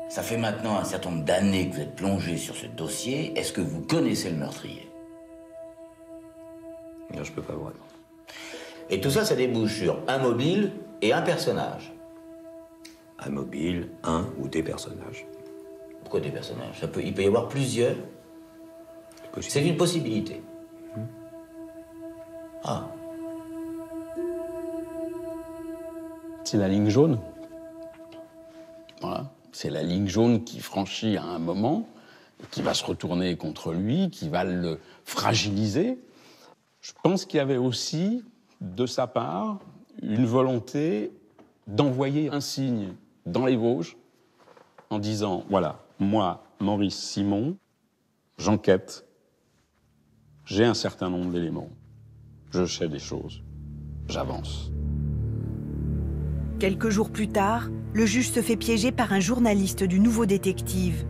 Ça fait maintenant un certain nombre d'années que vous êtes plongé sur ce dossier. Est-ce que vous connaissez le meurtrier? Non, je peux pas voir. Et tout ça, ça débouche sur un mobile et un personnage. Un mobile, un ou des personnages. Pourquoi des personnages? Ça peut, Il peut y avoir plusieurs. C'est une possibilité. Hmm. Ah. C'est la ligne jaune? Voilà. C'est la ligne jaune qui franchit à un moment, qui va se retourner contre lui, qui va le fragiliser. Je pense qu'il y avait aussi, de sa part, une volonté d'envoyer un signe dans les Vosges en disant, voilà, moi, Maurice Simon, j'enquête, j'ai un certain nombre d'éléments, je sais des choses, j'avance. Quelques jours plus tard, le juge se fait piéger par un journaliste du Nouveau Détective.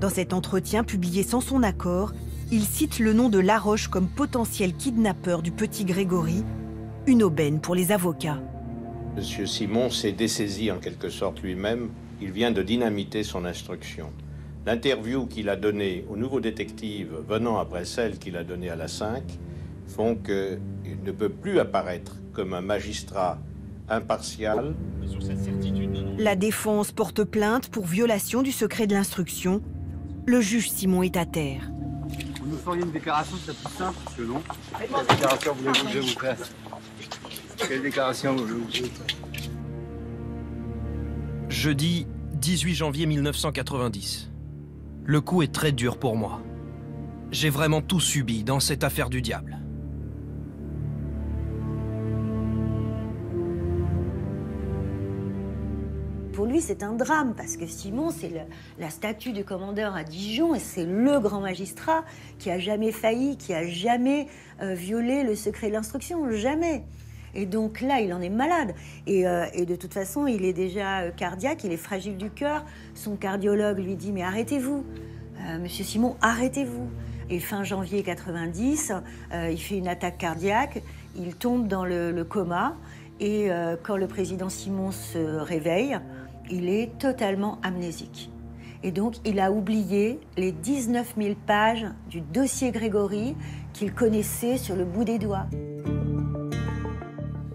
Dans cet entretien publié sans son accord, il cite le nom de Laroche comme potentiel kidnappeur du petit Grégory, une aubaine pour les avocats. Monsieur Simon s'est dessaisi en quelque sorte lui-même. Il vient de dynamiter son instruction. L'interview qu'il a donnée au nouveau détective venant après celle qu'il a donnée à la 5 font qu'il ne peut plus apparaître comme un magistrat impartial. La défense porte plainte pour violation du secret de l'instruction. Le juge Simon est à terre. Vous nous feriez une déclaration, c'est plus simple, parce non Quelle déclaration voulez-vous que je vous fasse? Quelle déclaration voulez-vous que je vous fasse? Jeudi 18 janvier 1990. Le coup est très dur pour moi. J'ai vraiment tout subi dans cette affaire du diable. Lui, c'est un drame, parce que Simon, c'est la statue du commandeur à Dijon, et c'est le grand magistrat qui a jamais failli, qui a jamais euh, violé le secret de l'instruction, jamais. Et donc là, il en est malade. Et, euh, de toute façon, il est déjà euh, cardiaque, il est fragile du cœur. Son cardiologue lui dit, mais arrêtez-vous, monsieur Simon, arrêtez-vous. Et fin janvier 90, il fait une attaque cardiaque, il tombe dans le, le coma. Et quand le président Simon se réveille, il est totalement amnésique. Et donc, il a oublié les 19 000 pages du dossier Grégory qu'il connaissait sur le bout des doigts.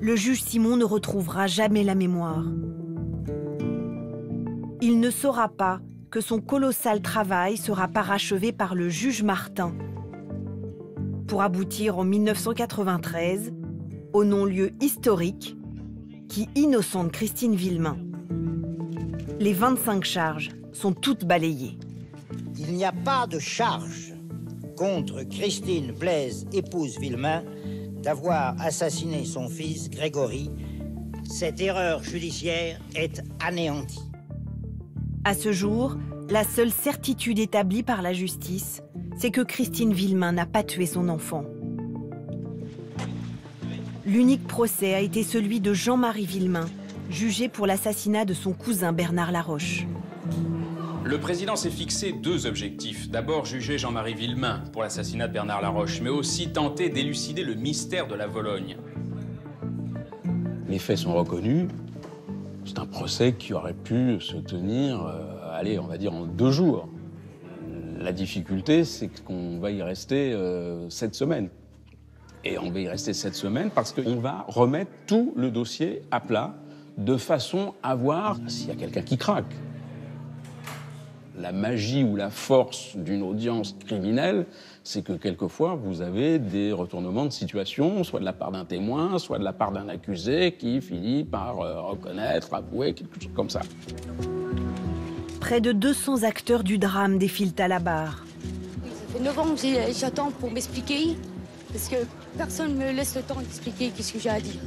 Le juge Simon ne retrouvera jamais la mémoire. Il ne saura pas que son colossal travail sera parachevé par le juge Martin pour aboutir en 1993 au non-lieu historique qui innocente Christine Villemain. Les 25 charges sont toutes balayées. Il n'y a pas de charge contre Christine Blaise, épouse Villemain, d'avoir assassiné son fils Grégory. Cette erreur judiciaire est anéantie. À ce jour, la seule certitude établie par la justice, c'est que Christine Villemain n'a pas tué son enfant. L'unique procès a été celui de Jean-Marie Villemain, jugé pour l'assassinat de son cousin Bernard Laroche. Le président s'est fixé deux objectifs. D'abord, juger Jean-Marie Villemain pour l'assassinat de Bernard Laroche, mais aussi tenter d'élucider le mystère de la Vologne. Les faits sont reconnus. C'est un procès qui aurait pu se tenir, euh, allez, on va dire en deux jours. La difficulté, c'est qu'on va y rester euh, sept semaines. Et on va y rester cette semaine parce qu'on va remettre tout le dossier à plat de façon à voir s'il y a quelqu'un qui craque. La magie ou la force d'une audience criminelle, c'est que quelquefois vous avez des retournements de situation, soit de la part d'un témoin, soit de la part d'un accusé qui finit par euh, reconnaître, avouer, quelque chose comme ça. Près de 200 acteurs du drame défilent à la barre. Ça fait 9 ans que j'attends pour m'expliquer, parce que Personne ne me laisse le temps d'expliquer qu'est-ce que j'ai à dire.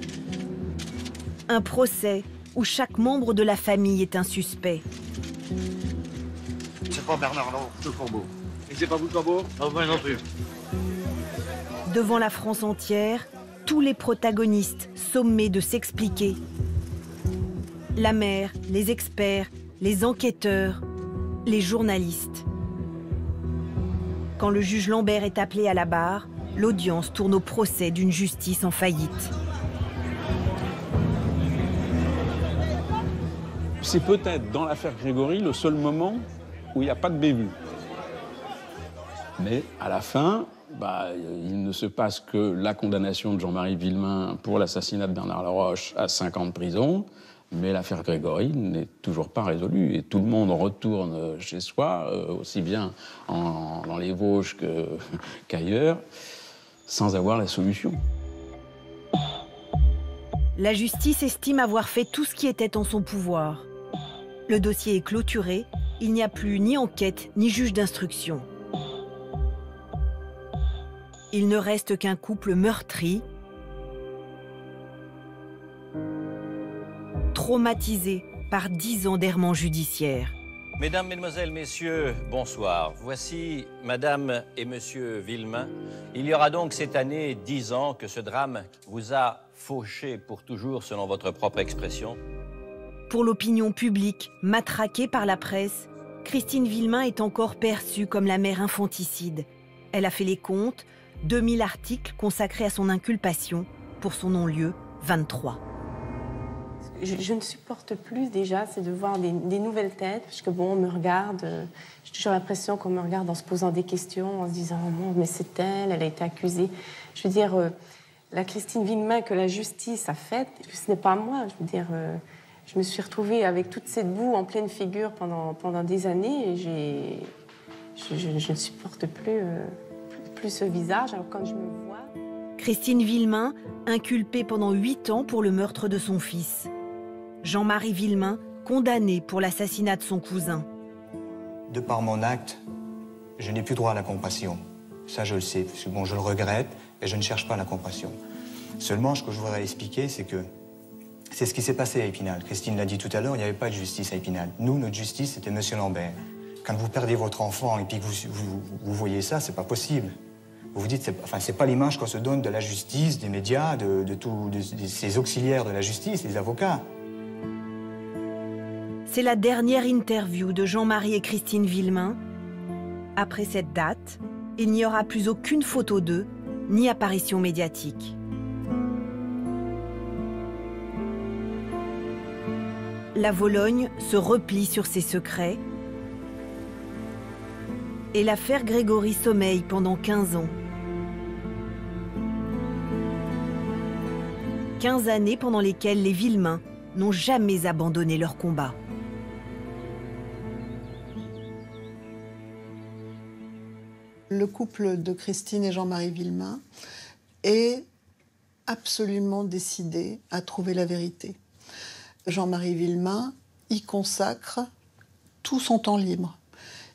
Un procès où chaque membre de la famille est un suspect. C'est pas Bernard non, c'est le corbeau. Et c'est pas vous le corbeau Non, moi non plus. Devant la France entière, tous les protagonistes sommés de s'expliquer. La mère, les experts, les enquêteurs, les journalistes. Quand le juge Lambert est appelé à la barre, l'audience tourne au procès d'une justice en faillite. C'est peut-être dans l'affaire Grégory le seul moment où il n'y a pas de bévue. Mais à la fin, bah, il ne se passe que la condamnation de Jean-Marie Villemain pour l'assassinat de Bernard Laroche à 5 ans de prison. Mais l'affaire Grégory n'est toujours pas résolue et tout le monde retourne chez soi, euh, aussi bien dans les Vosges (laughs) qu'ailleurs sans avoir la solution. La justice estime avoir fait tout ce qui était en son pouvoir. Le dossier est clôturé, il n'y a plus ni enquête ni juge d'instruction. Il ne reste qu'un couple meurtri, traumatisé par dix ans d'errement judiciaire. Mesdames, Mesdemoiselles, Messieurs, bonsoir. Voici Madame et Monsieur Villemain. Il y aura donc cette année dix ans que ce drame vous a fauché pour toujours, selon votre propre expression. Pour l'opinion publique, matraquée par la presse, Christine Villemain est encore perçue comme la mère infanticide. Elle a fait les comptes, 2000 articles consacrés à son inculpation, pour son non-lieu, 23 je, ne supporte plus déjà, c'est de voir des, nouvelles têtes, parce que bon, on me regarde, euh, j'ai toujours l'impression qu'on me regarde en se posant des questions, en se disant oh, mais c'est elle, elle a été accusée. Je veux dire, euh, la Christine Villemain que la justice a faite, ce n'est pas moi. Je veux dire, euh, je me suis retrouvée avec toute cette boue en pleine figure pendant, pendant des années et j'ai, je, ne supporte plus, plus ce visage. Alors quand je me vois. Christine Villemain, inculpée pendant huit ans pour le meurtre de son fils. Jean-Marie Villemain, condamné pour l'assassinat de son cousin. De par mon acte, je n'ai plus droit à la compassion. Ça, je le sais, parce que bon, je le regrette et je ne cherche pas la compassion. Seulement, ce que je voudrais expliquer, c'est que c'est ce qui s'est passé à Épinal. Christine l'a dit tout à l'heure, il n'y avait pas de justice à Épinal. Nous, notre justice, c'était Monsieur Lambert. Quand vous perdez votre enfant et puis que vous, vous, voyez ça, c'est pas possible. Vous vous dites, c'est enfin, pas l'image qu'on se donne de la justice, des médias, de, de tous ces auxiliaires de la justice, les avocats. C'est la dernière interview de Jean-Marie et Christine Villemain. Après cette date, il n'y aura plus aucune photo d'eux, ni apparition médiatique. La Vologne se replie sur ses secrets et l'affaire Grégory sommeille pendant 15 ans. 15 années pendant lesquelles les Villemains n'ont jamais abandonné leur combat. Le couple de Christine et Jean-Marie Villemain est absolument décidé à trouver la vérité. Jean-Marie Villemain y consacre tout son temps libre.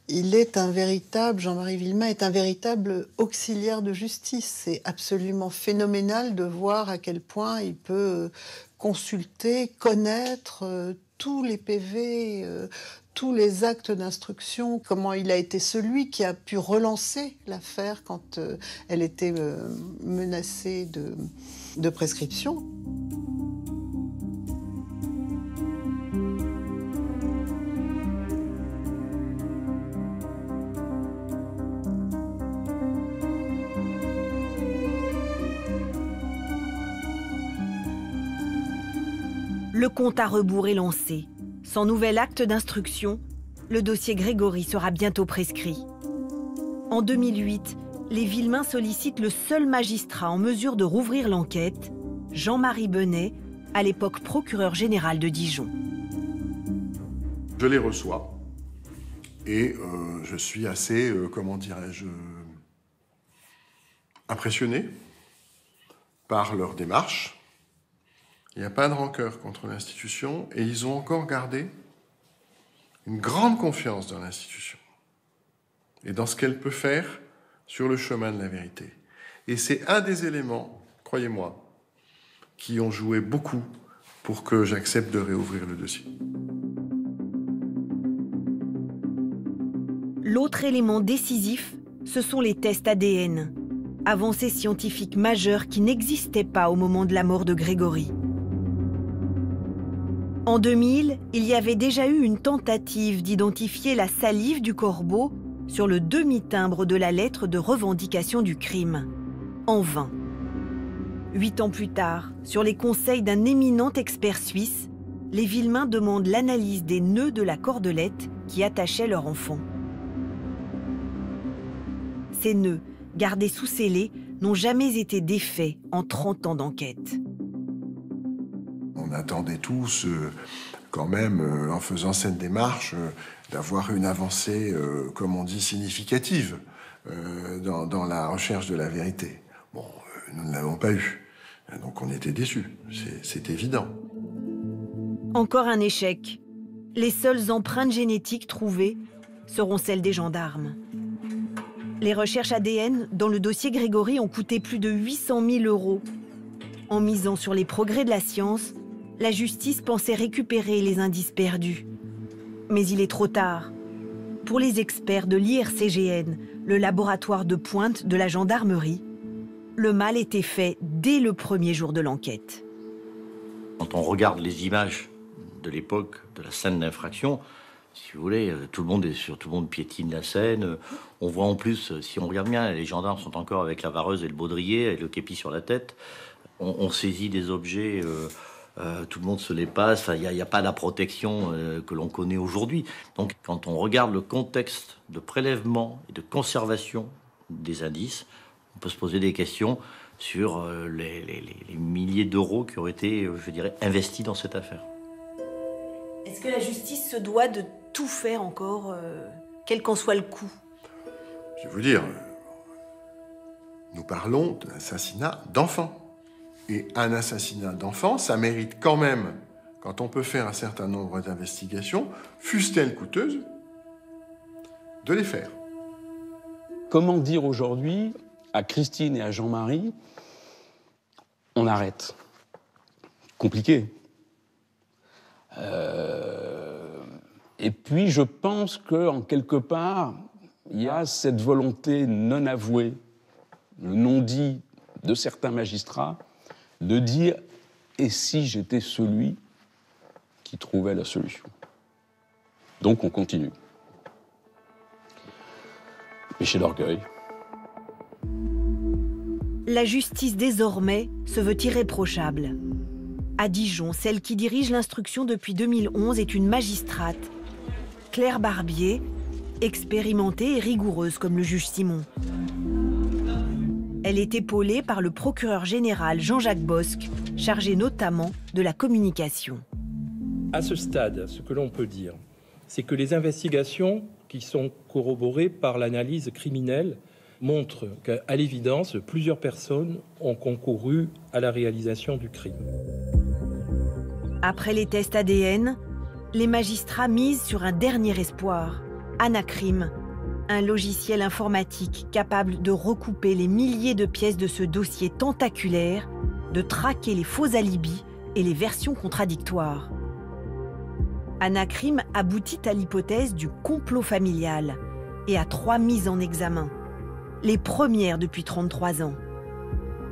Il est un véritable, Jean-Marie Villemain est un véritable auxiliaire de justice. C'est absolument phénoménal de voir à quel point il peut consulter, connaître euh, tous les PV, euh, tous les actes d'instruction, comment il a été celui qui a pu relancer l'affaire quand euh, elle était menacée de, de prescription. Le compte à rebours est lancé. Sans nouvel acte d'instruction, le dossier Grégory sera bientôt prescrit. En 2008, les Villemains sollicitent le seul magistrat en mesure de rouvrir l'enquête, Jean-Marie Benet, à l'époque procureur général de Dijon. Je les reçois et euh, je suis assez, euh, comment dirais-je, impressionné par leur démarche il n'y a pas de rancœur contre l'institution et ils ont encore gardé une grande confiance dans l'institution et dans ce qu'elle peut faire sur le chemin de la vérité. Et c'est un des éléments, croyez-moi, qui ont joué beaucoup pour que j'accepte de réouvrir le dossier. L'autre élément décisif, ce sont les tests ADN, avancées scientifiques majeures qui n'existaient pas au moment de la mort de Grégory. En 2000, il y avait déjà eu une tentative d'identifier la salive du corbeau sur le demi-timbre de la lettre de revendication du crime. En vain. Huit ans plus tard, sur les conseils d'un éminent expert suisse, les Villemains demandent l'analyse des nœuds de la cordelette qui attachait leur enfant. Ces nœuds, gardés sous scellés, n'ont jamais été défaits en 30 ans d'enquête on attendait tous, euh, quand même, euh, en faisant cette démarche, euh, d'avoir une avancée, comme on dit, significative dans, la recherche de la vérité. Bon, nous ne l'avons pas eu. Donc on était déçus, c'est évident. Encore un échec. Les seules empreintes génétiques trouvées seront celles des gendarmes. Les recherches ADN dans le dossier Grégory ont coûté plus de 800 000 euros. En misant sur les progrès de la science, la justice pensait récupérer les indices perdus. Mais il est trop tard. Pour les experts de l'IRCGN, le laboratoire de pointe de la gendarmerie, le mal était fait dès le premier jour de l'enquête. Quand on regarde les images de l'époque de la scène d'infraction, si vous voulez, euh, tout le monde le monde piétine la scène. On voit en plus, euh, si on regarde bien, les gendarmes sont encore avec la vareuse et le baudrier et le képi sur la tête. On, saisit des objets. Euh, euh, tout le monde se les passe, il n'y a, pas la protection euh, que l'on connaît aujourd'hui. Donc quand on regarde le contexte de prélèvement et de conservation des indices, on peut se poser des questions sur euh, les, milliers d'euros qui ont été, je dirais, investis dans cette affaire. Est-ce que la justice se doit de tout faire encore, quel qu'en soit le coût? Je vais vous dire, nous parlons d'un assassinat d'enfants. Et un assassinat d'enfant, ça mérite quand même, quand on peut faire un certain nombre d'investigations, fussent-elles coûteuses, de les faire. Comment dire aujourd'hui à Christine et à Jean-Marie, on arrête? Compliqué. Euh, et puis je pense qu'en quelque part, il y a cette volonté non avouée, non dit de certains magistrats, de dire et si j'étais celui qui trouvait la solution? Donc on continue. Péché d'orgueil. La justice désormais se veut irréprochable. À Dijon, celle qui dirige l'instruction depuis 2011 est une magistrate, Claire Barbier, expérimentée et rigoureuse comme le juge Simon. Elle est épaulée par le procureur général Jean-Jacques Bosque, chargé notamment de la communication. À ce stade, ce que l'on peut dire, c'est que les investigations qui sont corroborées par l'analyse criminelle montrent qu'à l'évidence, plusieurs personnes ont concouru à la réalisation du crime. Après les tests ADN, les magistrats misent sur un dernier espoir, Anacrim, un logiciel informatique capable de recouper les milliers de pièces de ce dossier tentaculaire, de traquer les faux alibis et les versions contradictoires. Anacrim aboutit à l'hypothèse du complot familial et à trois mises en examen, les premières depuis 33 ans.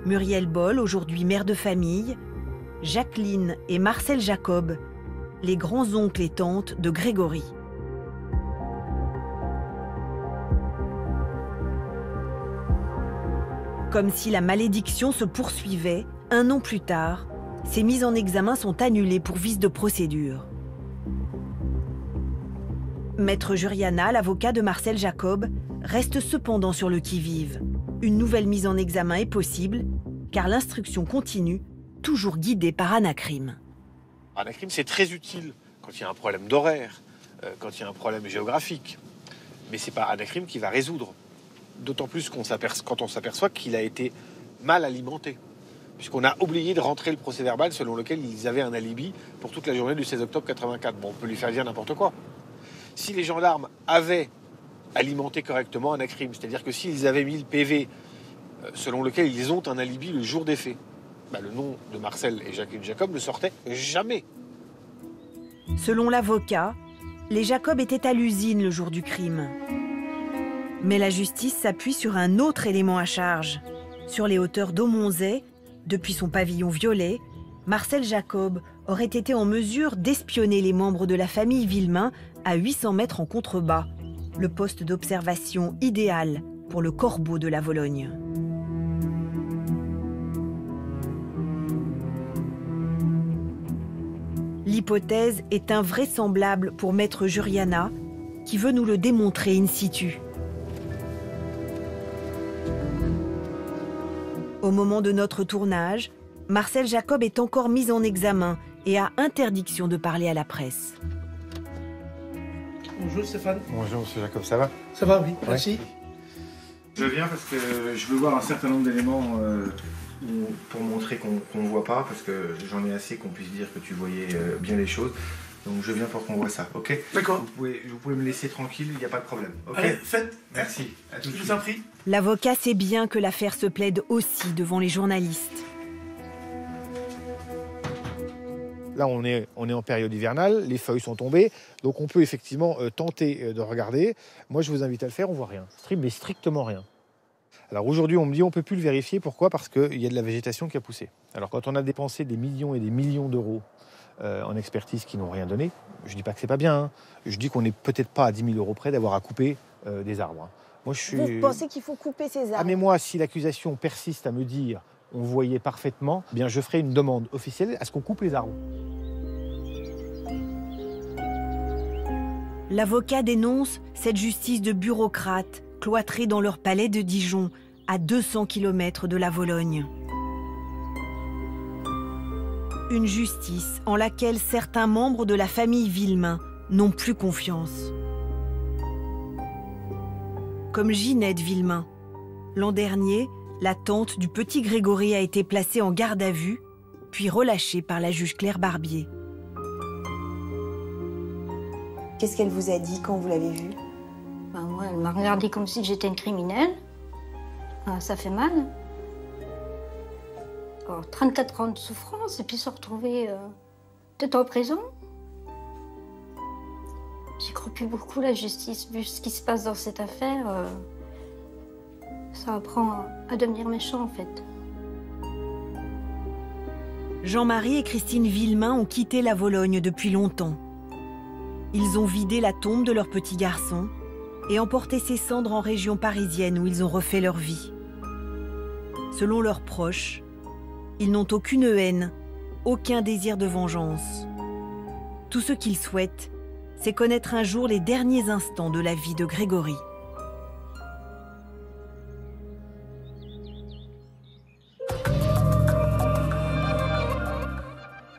Muriel Boll, aujourd'hui mère de famille, Jacqueline et Marcel Jacob, les grands-oncles et tantes de Grégory. Comme si la malédiction se poursuivait, un an plus tard, ces mises en examen sont annulées pour vice de procédure. Maître Juriana, l'avocat de Marcel Jacob, reste cependant sur le qui-vive. Une nouvelle mise en examen est possible, car l'instruction continue, toujours guidée par Anacrim. Anacrim, c'est très utile quand il y a un problème d'horaire, euh, quand il y a un problème géographique. Mais c'est pas Anacrim qui va résoudre. D'autant plus quand on s'aperçoit qu'il a été mal alimenté. Puisqu'on a oublié de rentrer le procès verbal selon lequel ils avaient un alibi pour toute la journée du 16 octobre 84. Bon, on peut lui faire dire n'importe quoi. Si les gendarmes avaient alimenté correctement un crime, c'est-à-dire que s'ils avaient mis le PV euh, selon lequel ils ont un alibi le jour des faits, bah, le nom de Marcel et Jacqueline Jacob ne sortait jamais. Selon l'avocat, les Jacob étaient à l'usine le jour du crime. Mais la justice s'appuie sur un autre élément à charge. Sur les hauteurs d'Aumonzay, depuis son pavillon violet, Marcel Jacob aurait été en mesure d'espionner les membres de la famille Villemain à 800 mètres en contrebas, le poste d'observation idéal pour le corbeau de la Vologne. L'hypothèse est invraisemblable pour Maître Juriana, qui veut nous le démontrer in situ. Au moment de notre tournage, Marcel Jacob est encore mis en examen et a interdiction de parler à la presse. Bonjour Stéphane. Bonjour Monsieur Jacob, ça va? Ça va, oui, merci. Je viens parce que je veux voir un certain nombre d'éléments euh, pour montrer qu'on ne voit pas, parce que j'en ai assez qu'on puisse dire que tu voyais euh, bien les choses. Donc je viens pour qu'on voit ça, ok? D'accord. Vous pouvez, vous pouvez me laisser tranquille, il n'y a pas de problème. ok? Allez, faites. Merci. À tout de Je suite. vous en prie. L'avocat sait bien que l'affaire se plaide aussi devant les journalistes. Là, on est, en période hivernale, les feuilles sont tombées, donc on peut effectivement euh, tenter euh, de regarder. Moi, je vous invite à le faire, on voit rien. Mais strictement rien. Alors aujourd'hui, on me dit on peut plus le vérifier. Pourquoi? Parce qu'il y a de la végétation qui a poussé. Alors quand on a dépensé des millions et des millions d'euros euh, en expertise qui n'ont rien donné, je dis pas que c'est pas bien. hein. Je dis qu'on n'est peut-être pas à 10 000 euros près d'avoir à couper des arbres. hein. Moi, je suis. Vous pensez qu'il faut couper ces arbres Ah mais moi, si l'accusation persiste à me dire on voyait parfaitement, eh bien je ferai une demande officielle à ce qu'on coupe les arbres. L'avocat dénonce cette justice de bureaucrates cloîtrés dans leur palais de Dijon, à 200 km de la Vologne. Une justice en laquelle certains membres de la famille Villemain n'ont plus confiance. Comme Ginette Villemain. L'an dernier, la tante du petit Grégory a été placée en garde à vue, puis relâchée par la juge Claire Barbier. Qu'est-ce qu'elle vous a dit quand vous l'avez vue? Ben, moi, elle m'a regardé comme si j'étais une criminelle. Ah, ça fait mal. Oh, 34 ans de souffrance et puis se retrouver euh, peut-être en prison. J'y crois plus beaucoup la justice, vu ce qui se passe dans cette affaire. euh, ça apprend à devenir méchant en fait. Jean-Marie et Christine Villemain ont quitté la Vologne depuis longtemps. Ils ont vidé la tombe de leur petit garçon et emporté ses cendres en région parisienne où ils ont refait leur vie. Selon leurs proches, ils n'ont aucune haine, aucun désir de vengeance. Tout ce qu'il souhaite, c'est connaître un jour les derniers instants de la vie de Grégory.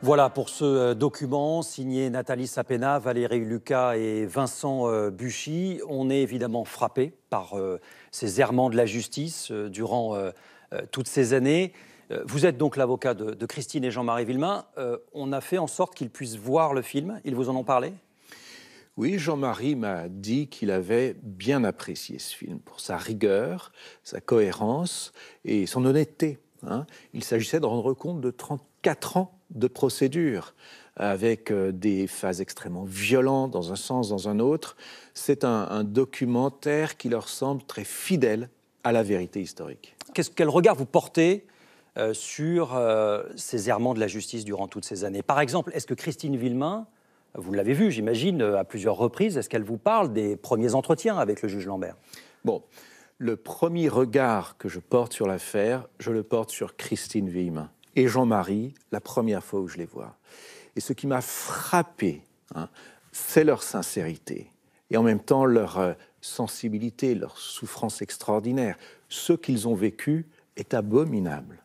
Voilà pour ce euh, document signé Nathalie Sapena, Valérie Lucas et Vincent euh, Buchy. On est évidemment frappé par euh, ces errements de la justice durant toutes ces années. Vous êtes donc l'avocat de, de, Christine et Jean-Marie Villemain. on a fait en sorte qu'ils puissent voir le film. Ils vous en ont parlé? Oui, Jean-Marie m'a dit qu'il avait bien apprécié ce film pour sa rigueur, sa cohérence et son honnêteté. Hein. Il s'agissait de rendre compte de 34 ans de procédure avec euh, des phases extrêmement violentes dans un sens, dans un autre. C'est un, documentaire qui leur semble très fidèle à la vérité historique. quel regard vous portez euh, sur euh, ces errements de la justice durant toutes ces années? Par exemple, est-ce que Christine Villemain, vous l'avez vu, j'imagine, à plusieurs reprises, est-ce qu'elle vous parle des premiers entretiens avec le juge Lambert? Bon, le premier regard que je porte sur l'affaire, je le porte sur Christine Villemain et Jean-Marie la première fois où je les vois. Et ce qui m'a frappé, hein, c'est leur sincérité et en même temps leur euh, sensibilité, leur souffrance extraordinaire. Ce qu'ils ont vécu est abominable.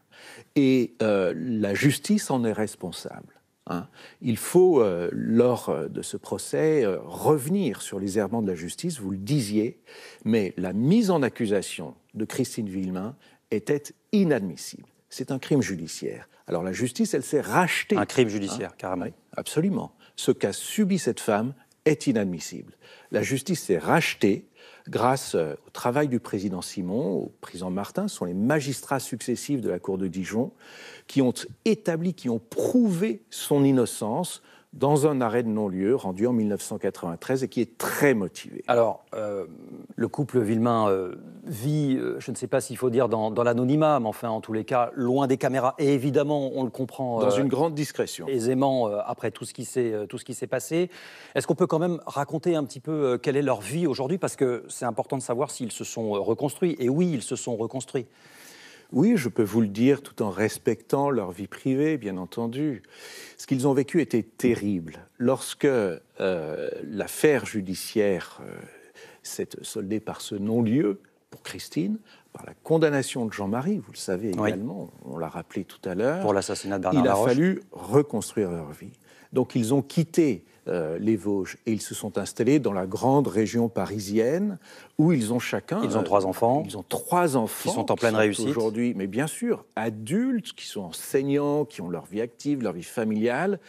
Et euh, la justice en est responsable. Hein. Il faut, euh, lors de ce procès, revenir sur les errements de la justice, vous le disiez, mais la mise en accusation de Christine Villemain était inadmissible c'est un crime judiciaire. Alors la justice, elle s'est rachetée. Un crime judiciaire, hein carrément. absolument. Ce qu'a subi cette femme est inadmissible. La justice s'est rachetée grâce euh, au travail du président Simon, au président Martin, ce sont les magistrats successifs de la Cour de Dijon qui ont établi, qui ont prouvé son innocence dans un arrêt de non-lieu rendu en 1993 et qui est très motivé. Alors, euh, le couple Villemain euh, vit, euh, je ne sais pas s'il faut dire dans, l'anonymat, mais enfin, en tous les cas, loin des caméras. Et évidemment, on le comprend. Dans une grande discrétion. Aisément, après tout ce qui s'est passé. Est-ce qu'on peut quand même raconter un petit peu quelle est leur vie aujourd'hui? Parce que c'est important de savoir s'ils se sont reconstruits. Et oui, ils se sont reconstruits. Oui, je peux vous le dire tout en respectant leur vie privée, bien entendu. Ce qu'ils ont vécu était terrible. Lorsque euh, l'affaire judiciaire euh, s'est soldée par ce non-lieu pour Christine, par la condamnation de Jean-Marie, vous le savez également, on l'a rappelé tout à l'heure. Pour l'assassinat de Bernard Il a fallu reconstruire leur vie. Donc ils ont quitté euh, les Vosges et ils se sont installés dans la grande région parisienne où ils ont chacun. Ils ont trois enfants. Ils ont trois enfants. Qui sont en pleine réussite. Aujourd'hui, mais bien sûr, adultes, qui sont enseignants, qui ont leur vie active, leur vie familiale.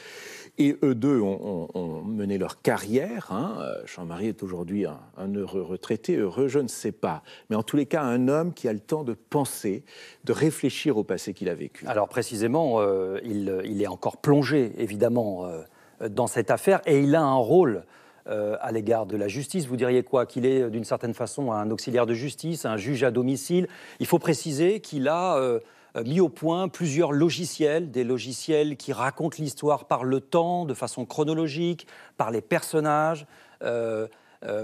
Et eux deux ont, mené leur carrière. Hein. Euh, Jean-Marie est aujourd'hui un, heureux retraité, heureux, je ne sais pas. Mais en tous les cas, un homme qui a le temps de penser, de réfléchir au passé qu'il a vécu. Alors précisément, euh, il, est encore plongé, évidemment dans cette affaire et il a un rôle euh, à l'égard de la justice. Vous diriez quoi? Qu'il est d'une certaine façon un auxiliaire de justice, un juge à domicile. Il faut préciser qu'il a euh, mis au point plusieurs logiciels, des logiciels qui racontent l'histoire par le temps, de façon chronologique, par les personnages. Euh,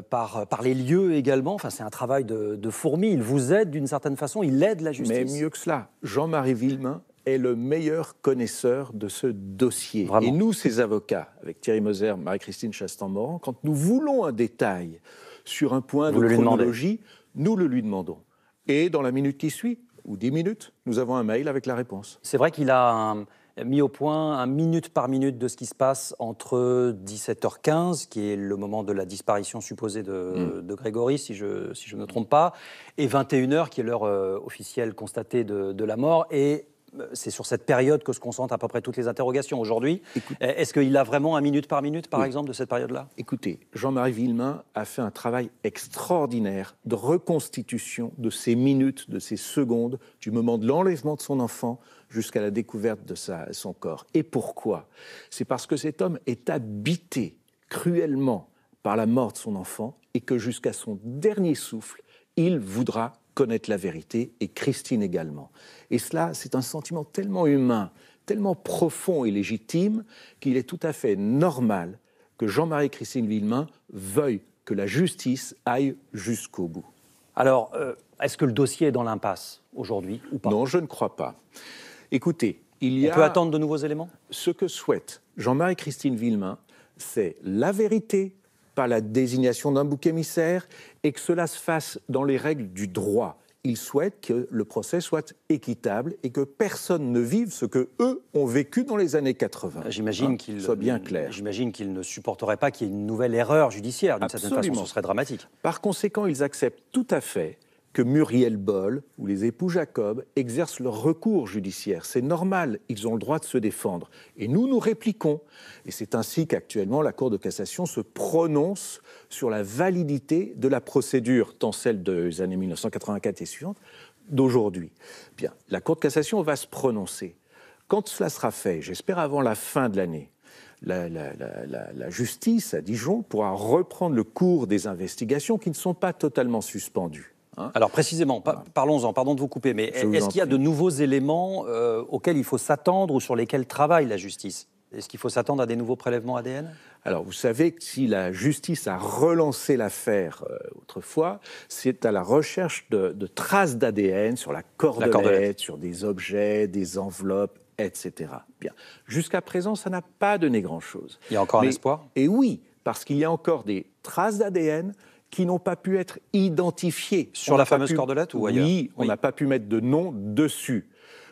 par, par, les lieux également. Enfin, c'est un travail de, de fourmi. Il vous aide d'une certaine façon, il aide la justice. Mais mieux que cela, Jean-Marie Villemain est le meilleur connaisseur de ce dossier. Et nous, ces avocats, avec Thierry Moser, Marie-Christine Chastan-Moran, quand nous voulons un détail sur un point de chronologie, nous le lui demandons. Et dans la minute qui suit, ou dix minutes, nous avons un mail avec la réponse. C'est vrai qu'il a mis au point un minute par minute de ce qui se passe entre 17h15, qui est le moment de la disparition supposée de, mm. Grégory, si je, si je ne me trompe pas, et 21h, qui est l'heure euh, officielle constatée de, de, la mort, et c'est sur cette période que se concentrent à peu près toutes les interrogations aujourd'hui. Est-ce qu'il a vraiment un minute par minute, par exemple, de cette période-là? Écoutez, Jean-Marie Villemain a fait un travail extraordinaire de reconstitution de ces minutes, de ces secondes, du moment de l'enlèvement de son enfant jusqu'à la découverte de son corps. Et pourquoi? C'est parce que cet homme est habité cruellement par la mort de son enfant et que jusqu'à son dernier souffle, il voudra connaître la vérité, et Christine également. Et cela, c'est un sentiment tellement humain, tellement profond et légitime, qu'il est tout à fait normal que Jean-Marie Christine Villemain veuille que la justice aille jusqu'au bout. Alors, euh, est-ce que le dossier est dans l'impasse aujourd'hui ou pas? Non, je ne crois pas. Écoutez, il y On a... peut attendre de nouveaux éléments? Ce que souhaite Jean-Marie Christine Villemain, c'est la vérité, pas la désignation d'un bouc émissaire, et que cela se fasse dans les règles du droit. Il souhaite que le procès soit équitable et que personne ne vive ce que eux ont vécu dans les années 80. J'imagine Hein, qu'il soit bien clair. J'imagine qu'il ne supporterait pas qu'il y ait une nouvelle erreur judiciaire. D'une certaine façon, ce serait dramatique. Par conséquent, ils acceptent tout à fait que Muriel Boll ou les époux Jacob exercent leur recours judiciaire. C'est normal, ils ont le droit de se défendre. Et nous, nous répliquons. Et c'est ainsi qu'actuellement, la Cour de cassation se prononce sur la validité de la procédure, tant celle des années 1984 et suivantes, d'aujourd'hui. Bien, la Cour de cassation va se prononcer. Quand cela sera fait, j'espère avant la fin de l'année, la, la- la- la- la justice à Dijon pourra reprendre le cours des investigations qui ne sont pas totalement suspendues. Hein. Alors précisément, pa- parlons-en, pardon de vous couper, mais est-ce qu'il y a de nouveaux éléments euh, auxquels il faut s'attendre ou sur lesquels travaille la justice? Est-ce qu'il faut s'attendre à des nouveaux prélèvements ADN Alors, vous savez que si la justice a relancé l'affaire euh, autrefois, c'est à la recherche de, de traces d'ADN sur la cordelette, cordelette. sur des objets, des enveloppes, etc. Bien. Jusqu'à présent, ça n'a pas donné grand-chose. Il y a encore un espoir? Et oui, parce qu'il y a encore des traces d'ADN qui n'ont pas pu être identifiées. Sur On la fameuse pu- cordelette ou ailleurs Oui, on Oui. n'a pas pu mettre de nom dessus.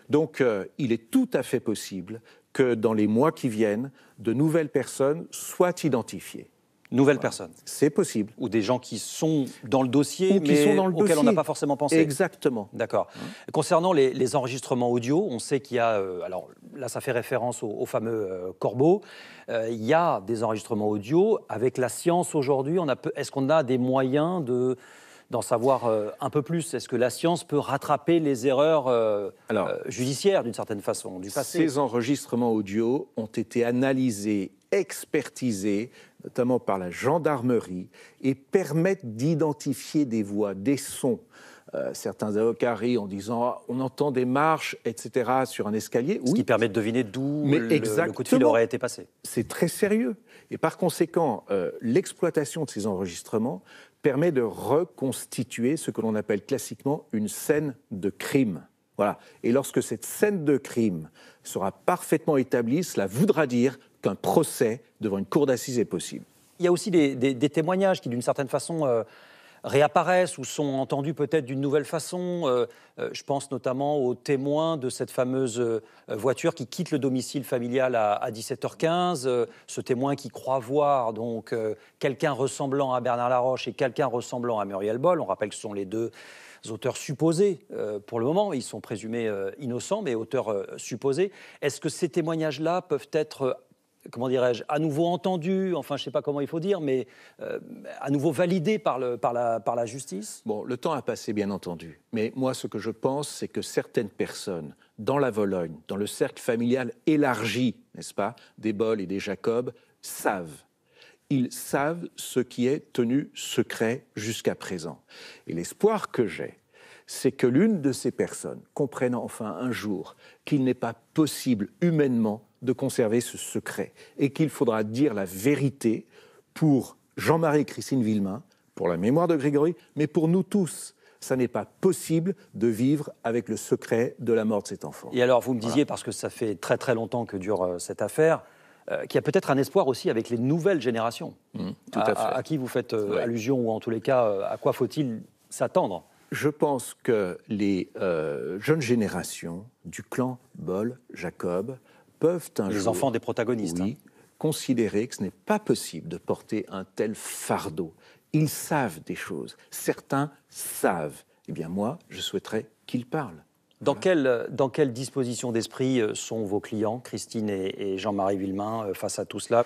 Donc, euh, il est tout à fait possible que dans les mois qui viennent, de nouvelles personnes soient identifiées. Nouvelles personnes C'est possible. Ou des gens qui sont dans le dossier, Ou qui mais sont dans le auxquels on n'a pas forcément pensé. Exactement. D'accord. Concernant les, les enregistrements audio, on sait qu'il y a, euh, alors là ça fait référence au, au fameux euh, corbeau, Euh, il y a des enregistrements audio. Avec la science aujourd'hui, est-ce qu'on a des moyens de d'en savoir un peu plus? Est-ce que la science peut rattraper les erreurs judiciaires d'une certaine façon du passé? Ces enregistrements audio ont été analysés, expertisés, notamment par la gendarmerie, et permettent d'identifier des voix, des sons. Euh, certains avocats rient en disant Ah, on entend des marches, etc., sur un escalier. Ce qui permet de deviner d'où le, coup de fil aurait été passé. C'est très sérieux. Et par conséquent, euh, l'exploitation de ces enregistrements permet de reconstituer ce que l'on appelle classiquement une scène de crime. Voilà. Et lorsque cette scène de crime sera parfaitement établie, cela voudra dire qu'un procès devant une cour d'assises est possible. Il y a aussi des, témoignages qui, d'une certaine façon, euh, réapparaissent ou sont entendus peut-être d'une nouvelle façon. Euh, euh, je pense notamment aux témoins de cette fameuse voiture qui quitte le domicile familial à, à 17h15. euh, ce témoin qui croit voir donc quelqu'un ressemblant à Bernard Laroche et quelqu'un ressemblant à Muriel Boll. On rappelle que ce sont les deux auteurs supposés pour le moment. Ils sont présumés innocents, mais auteurs supposés. Est-ce que ces témoignages-là peuvent être comment dirais-je, à nouveau entendus, enfin je ne sais pas comment il faut dire, mais euh, à nouveau validés par, le, par, la, par la justice Bon, le temps a passé, bien entendu. Mais moi, ce que je pense, c'est que certaines personnes, dans la Vologne, dans le cercle familial élargi, n'est-ce pas, des Boll et des Jacob, savent. Ils savent ce qui est tenu secret jusqu'à présent. Et l'espoir que j'ai, c'est que l'une de ces personnes comprenne enfin un jour qu'il n'est pas possible humainement de conserver ce secret et qu'il faudra dire la vérité pour Jean-Marie et Christine Villemain, pour la mémoire de Grégory, mais pour nous tous. Ça n'est pas possible de vivre avec le secret de la mort de cet enfant. Et alors vous me Voilà. disiez, parce que ça fait très très longtemps que dure euh, cette affaire, euh, qu'il y a peut-être un espoir aussi avec les nouvelles générations, Mmh, tout à fait. à, qui vous faites euh, Ouais. allusion, ou en tous les cas, à quoi faut-il s'attendre? Je pense que les euh, jeunes générations du clan Boll, Jacob, peuvent un Les jour, enfants des protagonistes, oui, considérer que ce n'est pas possible de porter un tel fardeau. Ils savent des choses. Certains savent. Eh bien, moi, je souhaiterais qu'ils parlent. Dans quelle, dans quelle disposition d'esprit euh, sont vos clients, Christine et, et Jean-Marie Villemain, euh, face à tout cela?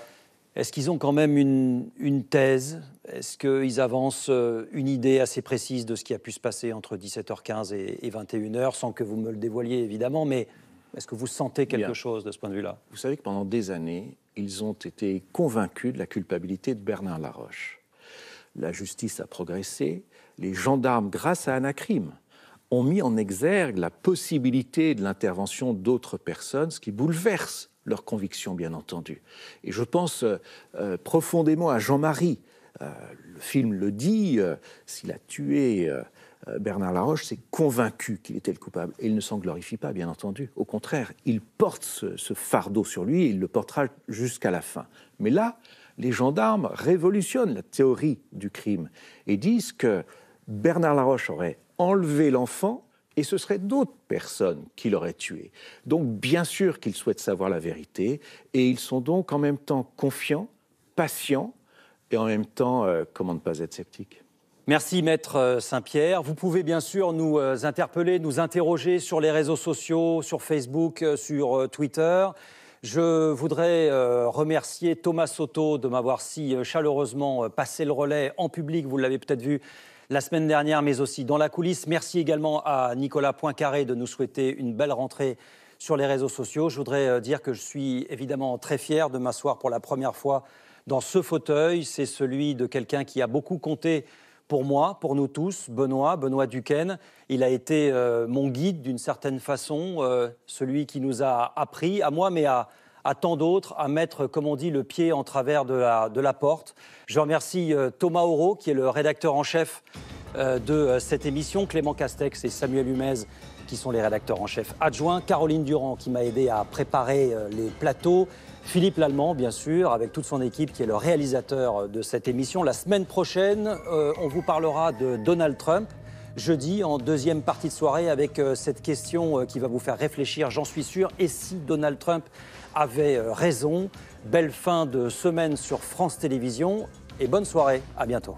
Est-ce qu'ils ont quand même une, une thèse? Est-ce qu'ils avancent euh, une idée assez précise de ce qui a pu se passer entre 17h15 et, et 21h, sans que vous me le dévoiliez évidemment, mais est-ce que vous sentez quelque Bien. chose de ce point de vue-là? Vous savez que pendant des années, ils ont été convaincus de la culpabilité de Bernard Laroche. La justice a progressé. Les gendarmes, grâce à Anacrim, ont mis en exergue la possibilité de l'intervention d'autres personnes, ce qui bouleverse leurs convictions, bien entendu. Et je pense euh, euh, profondément à Jean-Marie, euh, le film le dit, euh, s'il a tué Bernard Laroche, c'est convaincu qu'il était le coupable. Et il ne s'en glorifie pas, bien entendu. Au contraire, il porte ce, ce fardeau sur lui et il le portera jusqu'à la fin. Mais là, les gendarmes révolutionnent la théorie du crime et disent que Bernard Laroche aurait enlevé l'enfant et ce seraient d'autres personnes qui l'auraient tué. Donc bien sûr qu'ils souhaitent savoir la vérité et ils sont donc en même temps confiants, patients et en même temps, euh, comment ne pas être sceptiques Merci Maître euh, Saint-Pierre. Vous pouvez bien sûr nous euh, interpeller, nous interroger sur les réseaux sociaux, sur Facebook, euh, sur Twitter. Je voudrais remercier Thomas Soto de m'avoir si chaleureusement passé le relais en public, vous l'avez peut-être vu la semaine dernière, mais aussi dans la coulisse. Merci également à Nicolas Poincaré de nous souhaiter une belle rentrée sur les réseaux sociaux. Je voudrais dire que je suis évidemment très fier de m'asseoir pour la première fois dans ce fauteuil. C'est celui de quelqu'un qui a beaucoup compté pour moi, pour nous tous, Benoît, Benoît Duquesne. Il a été euh, mon guide d'une certaine façon, euh, celui qui nous a appris, à moi, mais à, tant d'autres, à mettre, comme on dit, le pied en travers de la, porte. Je remercie euh, Thomas Auro, qui est le rédacteur en chef de cette émission, Clément Castex et Samuel Humez, qui sont les rédacteurs en chef adjoints, Caroline Durand, qui m'a aidé à préparer les plateaux, Philippe Lallemand, bien sûr, avec toute son équipe, qui est le réalisateur de cette émission. La semaine prochaine, euh, on vous parlera de Donald Trump. Jeudi, en deuxième partie de soirée, avec euh, cette question euh, qui va vous faire réfléchir, j'en suis sûr. Et si Donald Trump avait raison? Belle fin de semaine sur France Télévisions et bonne soirée. À bientôt.